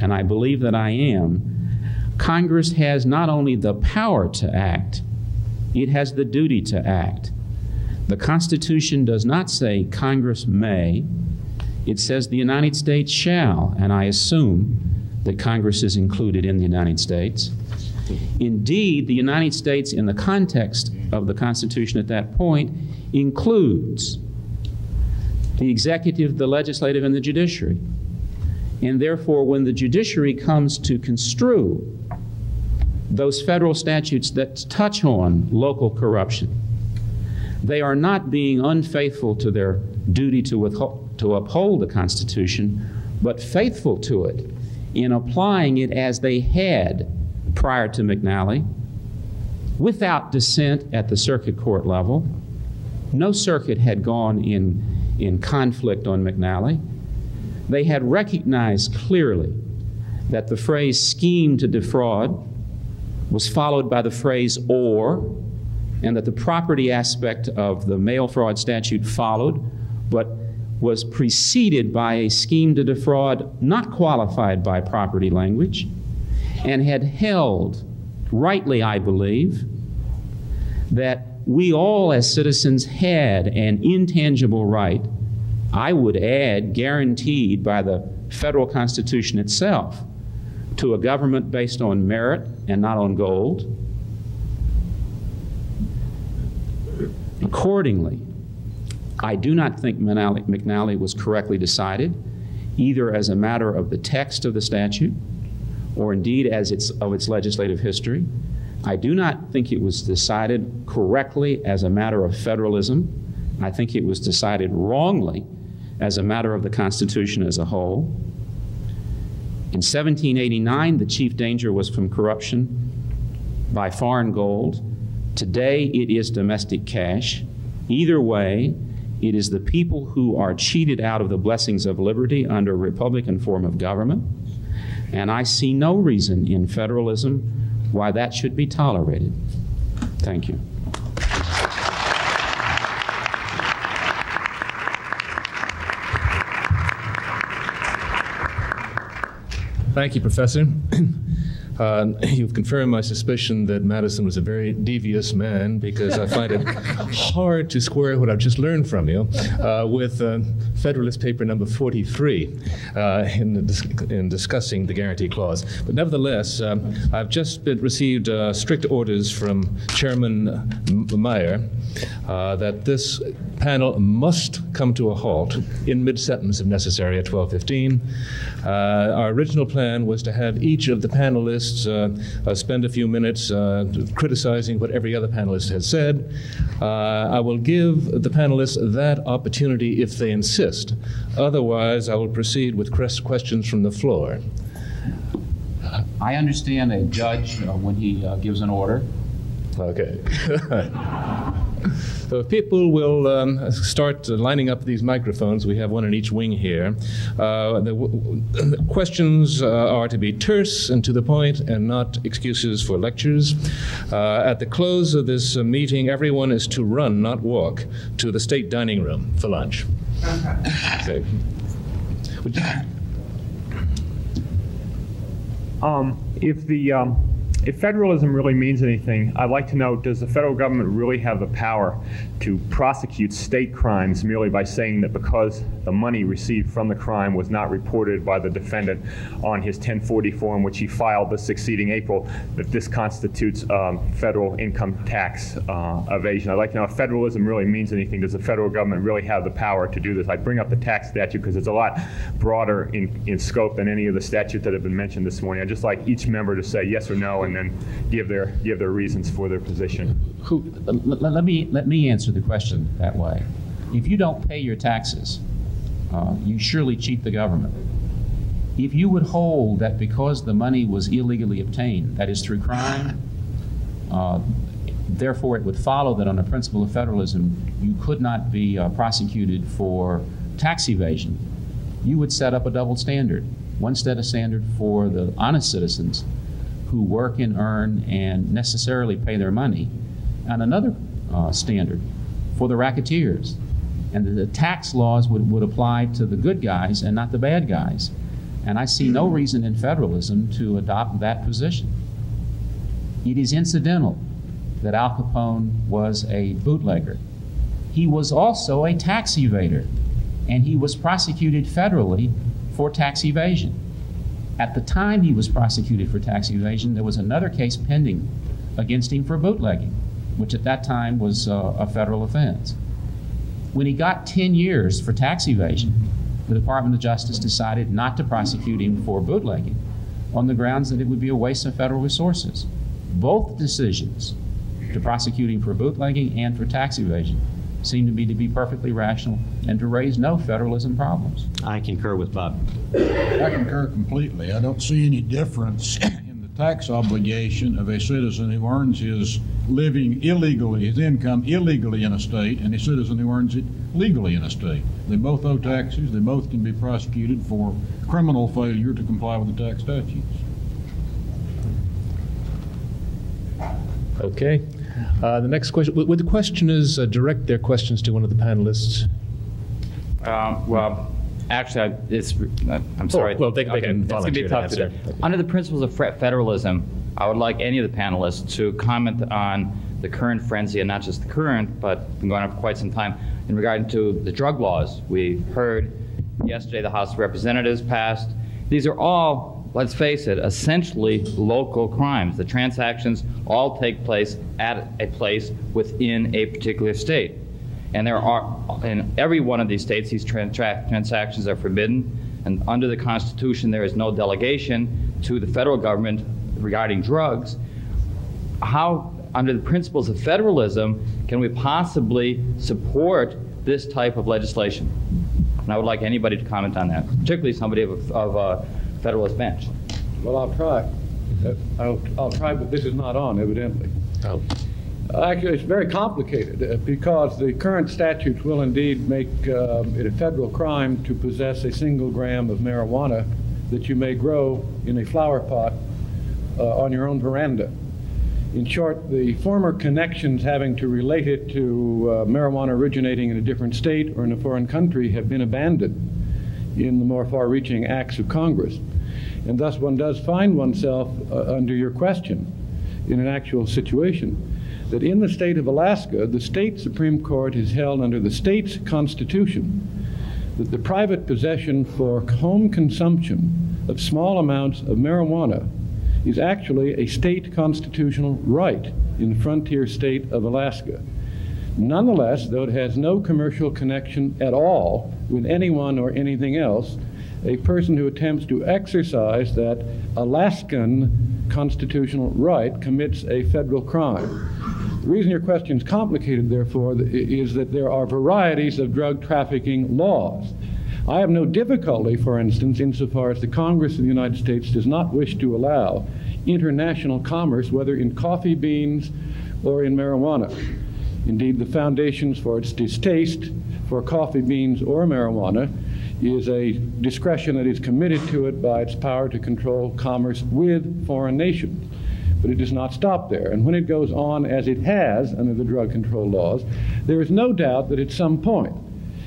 and I believe that I am, Congress has not only the power to act, it has the duty to act. The Constitution does not say Congress may, it says the United States shall, and I assume that Congress is included in the United States. Indeed, the United States, in the context of the Constitution at that point, includes the executive, the legislative, and the judiciary. And therefore, when the judiciary comes to construe those federal statutes that touch on local corruption, they are not being unfaithful to their duty to, withhold, to uphold the Constitution, but faithful to it in applying it as they had prior to McNally, without dissent at the circuit court level. No circuit had gone in, in conflict on McNally. They had recognized clearly that the phrase scheme to defraud was followed by the phrase or, and that the property aspect of the mail fraud statute followed, but was preceded by a scheme to defraud not qualified by property language and had held, rightly I believe, that we all as citizens had an intangible right, I would add, guaranteed by the federal Constitution itself, to a government based on merit and not on gold. Accordingly, I do not think McNally was correctly decided, either as a matter of the text of the statute or indeed as its, of its legislative history. I do not think it was decided correctly as a matter of federalism. I think it was decided wrongly as a matter of the Constitution as a whole. In 1789, the chief danger was from corruption by foreign gold. Today, it is domestic cash. Either way, it is the people who are cheated out of the blessings of liberty under a Republican form of government. And I see no reason in federalism why that should be tolerated. Thank you. Thank you, Professor. [CLEARS THROAT] Uh, [LAUGHS] you've confirmed my suspicion that Madison was a very devious man because I find it [LAUGHS] hard to square what I've just learned from you uh, with uh, Federalist Paper number 43 uh, in, dis- in, discussing the guarantee clause. But nevertheless, um, I've just been, received uh, strict orders from Chairman Meyer uh, that this panel must come to a halt in mid-sentence if necessary at 12:15. our original plan was to have each of the panelists panelists uh, uh, spend a few minutes uh, criticizing what every other panelist has said. I will give the panelists that opportunity if they insist. Otherwise, I will proceed with questions from the floor. I understand a judge when he uh, gives an order. Okay. [LAUGHS] So if people will um, start lining up these microphones, we have one in each wing here. Uh, the, w- the questions uh, are to be terse and to the point and not excuses for lectures. Uh, at the close of this uh, meeting, everyone is to run, not walk, to the state dining room for lunch. Okay. Um, if the um, if federalism really means anything, I'd like to know: Does the federal government really have the power to prosecute state crimes merely by saying that because the money received from the crime was not reported by the defendant on his 1040 form, which he filed the succeeding April, that this constitutes um, federal income tax uh, evasion? I'd like to know if federalism really means anything. Does the federal government really have the power to do this? I bring up the tax statute because it's a lot broader in, in scope than any of the statutes that have been mentioned this morning. I'd just like each member to say yes or no and then give their, give their reasons for their position. Who, let, let me, let me answer the question that way. If you don't pay your taxes, uh, you surely cheat the government. If you would hold that because the money was illegally obtained, that is through crime, uh, therefore it would follow that on the principle of federalism, you could not be uh, prosecuted for tax evasion, you would set up a double standard. One set of standard for the honest citizens who work and earn and necessarily pay their money, and another uh, standard for the racketeers. And the, tax laws would, would apply to the good guys and not the bad guys. And I see no hmm. reason in federalism to adopt that position. It is incidental that Al Capone was a bootlegger. He was also a tax evader, and he was prosecuted federally for tax evasion. At the time he was prosecuted for tax evasion, there was another case pending against him for bootlegging, which at that time was uh, a federal offense. When he got 10 years for tax evasion, the Department of Justice decided not to prosecute him for bootlegging on the grounds that it would be a waste of federal resources. Both decisions to prosecute him for bootlegging and for tax evasion seem to me to be perfectly rational and to raise no federalism problems. I concur with Bob. I concur completely. I don't see any difference in the tax obligation of a citizen who earns his living illegally, his income illegally in a state, and a citizen who earns it legally in a state. They both owe taxes. They both can be prosecuted for criminal failure to comply with the tax statutes. Okay. Uh, the next question, would would the questioners uh, direct their questions to one of the panelists? Uh, Well, actually, I- it's, I'm sorry. well, they- they Okay, can volunteer to answer. Under the principles of federalism, I would like any of the panelists to comment on the current frenzy, and not just the current, but been going on for quite some time, in regard to the drug laws. We heard yesterday the House of Representatives passed. These are all, let's face it, essentially local crimes. The transactions all take place at a place within a particular state. And there are, in every one of these states, these tran- tra- transactions are forbidden. And under the Constitution, there is no delegation to the federal government regarding drugs. How, under the principles of federalism, can we possibly support this type of legislation? And I would like anybody to comment on that, particularly somebody of, a- of a Federalist bench. Well, I'll try. Uh, I'll, I'll try, but this is not on, evidently. Oh. Actually, it's very complicated uh, because the current statutes will indeed make uh, it a federal crime to possess a single gram of marijuana that you may grow in a flower pot uh, on your own veranda. In short, the former connections having to relate it to uh, marijuana originating in a different state or in a foreign country have been abandoned in the more far reaching acts of Congress. And thus, one does find oneself uh, under your question in an actual situation that in the state of Alaska, the state Supreme Court has held under the state's constitution that the private possession for home consumption of small amounts of marijuana is actually a state constitutional right in the frontier state of Alaska. Nonetheless, though it has no commercial connection at all with anyone or anything else, a person who attempts to exercise that Alaskan constitutional right commits a federal crime. The reason your question is complicated, therefore, is that there are varieties of drug trafficking laws. I have no difficulty, for instance, insofar as the Congress of the United States does not wish to allow international commerce, whether in coffee beans or in marijuana. Indeed, the foundations for its distaste for coffee beans or marijuana is a discretion that is committed to it by its power to control commerce with foreign nations. But it does not stop there. And when it goes on as it has under the drug control laws, there is no doubt that at some point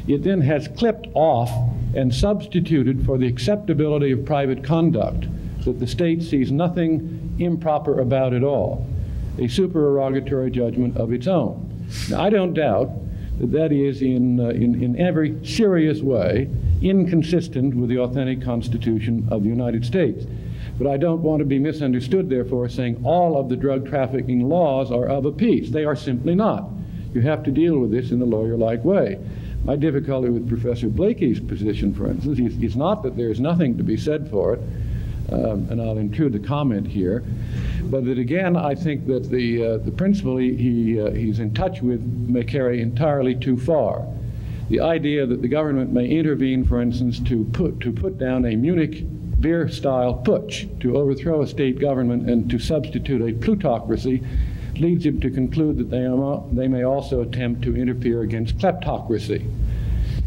it then has clipped off and substituted for the acceptability of private conduct that the state sees nothing improper about at all, a supererogatory judgment of its own. Now, I don't doubt that that is in, uh, in, in every serious way inconsistent with the authentic Constitution of the United States. But I don't want to be misunderstood, therefore, saying all of the drug trafficking laws are of a piece. They are simply not. You have to deal with this in the lawyer like way. My difficulty with Professor Blakey's position, for instance, is, is not that there is nothing to be said for it, um, and I'll intrude the comment here, but that again, I think that the, uh, the principle he, he uh, he's in touch with may carry entirely too far. The idea that the government may intervene, for instance, to put, to put down a Munich beer style putsch, to overthrow a state government and to substitute a plutocracy, leads him to conclude that they, are, they may also attempt to interfere against kleptocracy.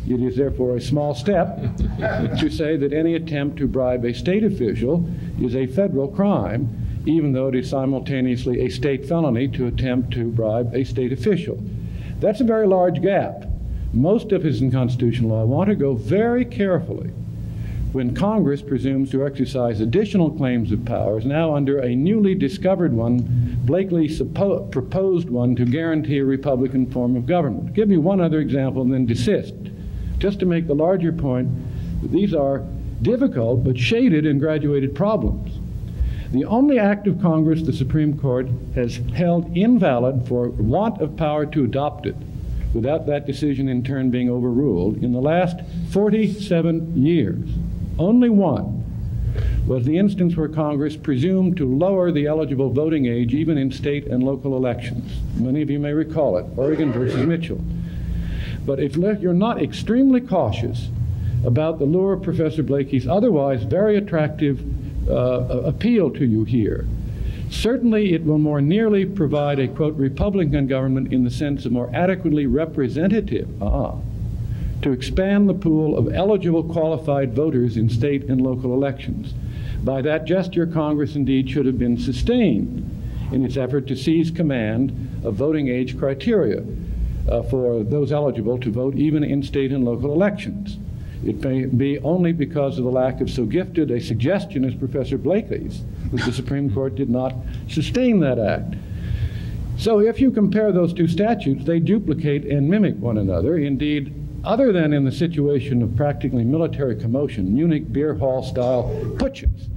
It is therefore a small step [LAUGHS] to say that any attempt to bribe a state official is a federal crime, even though it is simultaneously a state felony to attempt to bribe a state official. That's a very large gap. Most of us in constitutional law want to go very carefully when Congress presumes to exercise additional claims of powers, now under a newly discovered one, Blakey suppo- proposed one to guarantee a Republican form of government. Give me one other example and then desist just to make the larger point these are difficult but shaded and graduated problems. The only act of Congress the Supreme Court has held invalid for want of power to adopt it, without that decision in turn being overruled, in the last 47 years, only one was the instance where Congress presumed to lower the eligible voting age even in state and local elections. Many of you may recall it Oregon versus Mitchell. But if you're not extremely cautious about the lure of Professor Blakey's otherwise very attractive uh, appeal to you here, certainly it will more nearly provide a, quote, Republican government in the sense of more adequately representative, ah, to expand the pool of eligible qualified voters in state and local elections. By that gesture, Congress indeed should have been sustained in its effort to seize command of voting age criteria uh, for those eligible to vote even in state and local elections. It may be only because of the lack of so gifted a suggestion as Professor Blakey's that the Supreme Court did not sustain that act. So if you compare those two statutes, they duplicate and mimic one another. Indeed, other than in the situation of practically military commotion, Munich beer hall style putsches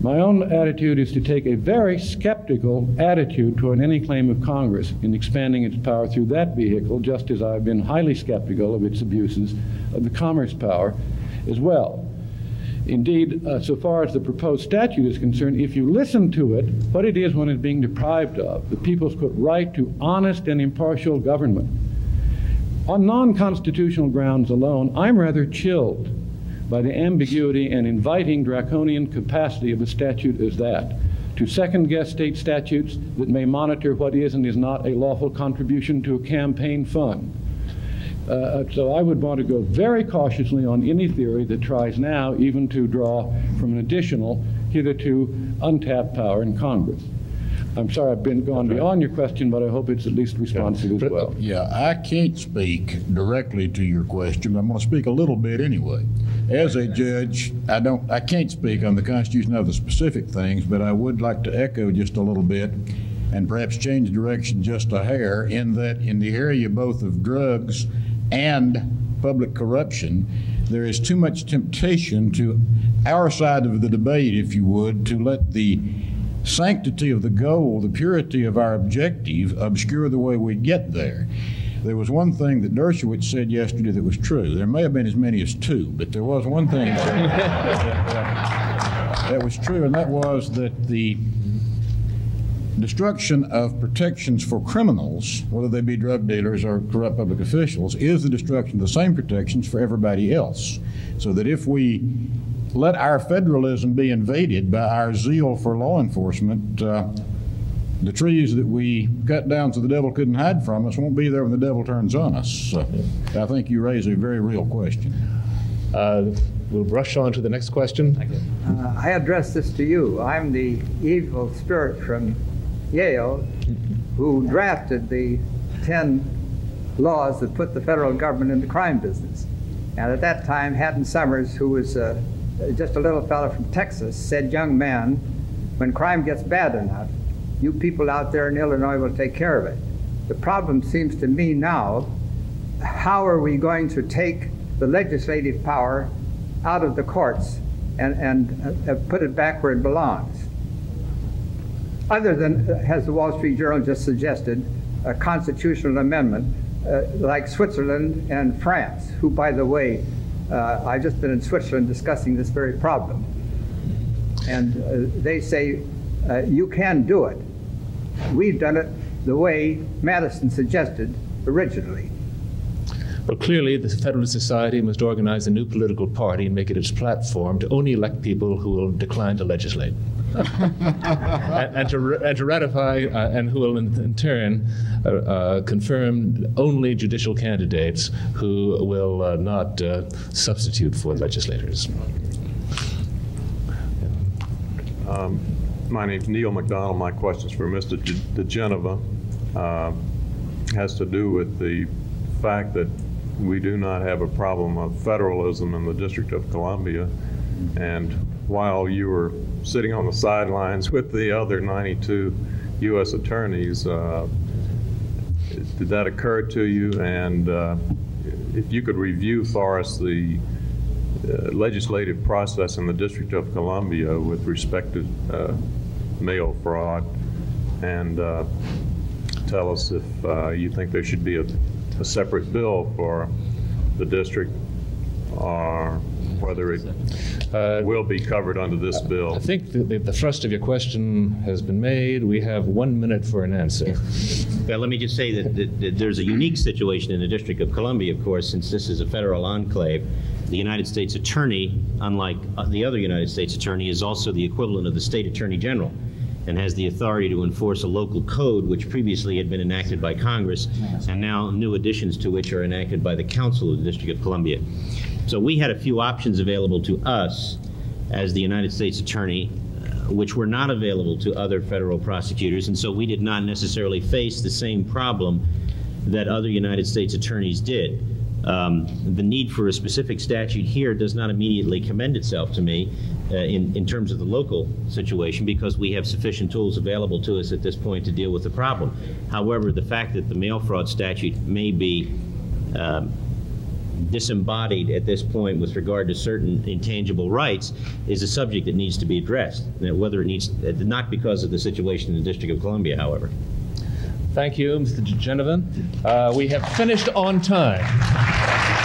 my own attitude is to take a very skeptical attitude toward any claim of Congress in expanding its power through that vehicle, just as I've been highly skeptical of its abuses of the commerce power as well. Indeed, uh, so far as the proposed statute is concerned, if you listen to it, what it is one is being deprived of, the people's right to honest and impartial government. On non constitutional grounds alone, I'm rather chilled by the ambiguity and inviting draconian capacity of a statute as that to second guess state statutes that may monitor what is and is not a lawful contribution to a campaign fund. Uh, so I would want to go very cautiously on any theory that tries now even to draw from an additional, hitherto untapped power in Congress. I'm sorry I've been gone beyond your question, but I hope it's at least responsive as well. Yeah, I can't speak directly to your question, but I'm going to speak a little bit anyway. As a judge, I don't, I can't speak on the Constitution of the specific things, but I would like to echo just a little bit and perhaps change direction just a hair in that in the area both of drugs and public corruption, there is too much temptation to our side of the debate, if you would, to let the sanctity of the goal, the purity of our objective, obscure the way we get there. There was one thing that Dershowitz said yesterday that was true. There may have been as many as two, but there was one thing that, [LAUGHS] that was true, and that was that the destruction of protections for criminals, whether they be drug dealers or corrupt public officials, is the destruction of the same protections for everybody else. So that if we let our federalism be invaded by our zeal for law enforcement, uh, the trees that we cut down so the devil couldn't hide from us won't be there when the devil turns on us. So I think you raise a very real question. Uh, We'll rush on to the next question. Uh, I address this to you. I'm the evil spirit from Yale who drafted the 10 laws that put the federal government in the crime business. And at that time, Hatton Sumners, who was uh, just a little fellow from Texas, said, Young man, when crime gets bad enough, you people out there in Illinois will take care of it. The problem seems to me now how are we going to take the legislative power out of the courts and, and uh, put it back where it belongs. Other than, uh, as the Wall Street Journal just suggested, a constitutional amendment uh, like Switzerland and France, who, by the way, uh, I've just been in Switzerland discussing this very problem. And uh, they say, uh, you can do it. We've done it the way Madison suggested originally. Well, clearly, the Federalist Society must organize a new political party and make it its platform to only elect people who will decline to legislate. And, and, to, and to ratify, uh, and who will in, in turn uh, uh, confirm only judicial candidates who will uh, not uh, substitute for legislators. Um, my name's Neil McDonald. My question's for Mr. diGenova. Uh, has to do with the fact that we do not have a problem of federalism in the District of Columbia. And while you were sitting on the sidelines with the other 92 U.S. attorneys, uh, did that occur to you? And uh, if you could review for us the uh, legislative process in the District of Columbia with respect to uh, mail fraud and uh, tell us if uh, you think there should be a a separate bill for the district or whether it uh, will be covered under this bill. I think the, the, the, thrust of your question has been made. We have one minute for an answer. Well, let me just say that, that, that, there's a unique situation in the District of Columbia, of course, since this is a federal enclave. The United States Attorney, unlike the other United States Attorney, is also the equivalent of the State Attorney General and has the authority to enforce a local code which previously had been enacted by Congress and now new additions to which are enacted by the Council of the District of Columbia. So we had a few options available to us as the United States Attorney uh, which were not available to other federal prosecutors, and so we did not necessarily face the same problem that other United States attorneys did. Um, the need for a specific statute here does not immediately commend itself to me uh, in, in terms of the local situation because we have sufficient tools available to us at this point to deal with the problem. However, the fact that the mail fraud statute may be um, disembodied at this point with regard to certain intangible rights is a subject that needs to be addressed. Whether it needs, not because of the situation in the District of Columbia, however. Thank you, Mr. diGenova. Uh, we have finished on time.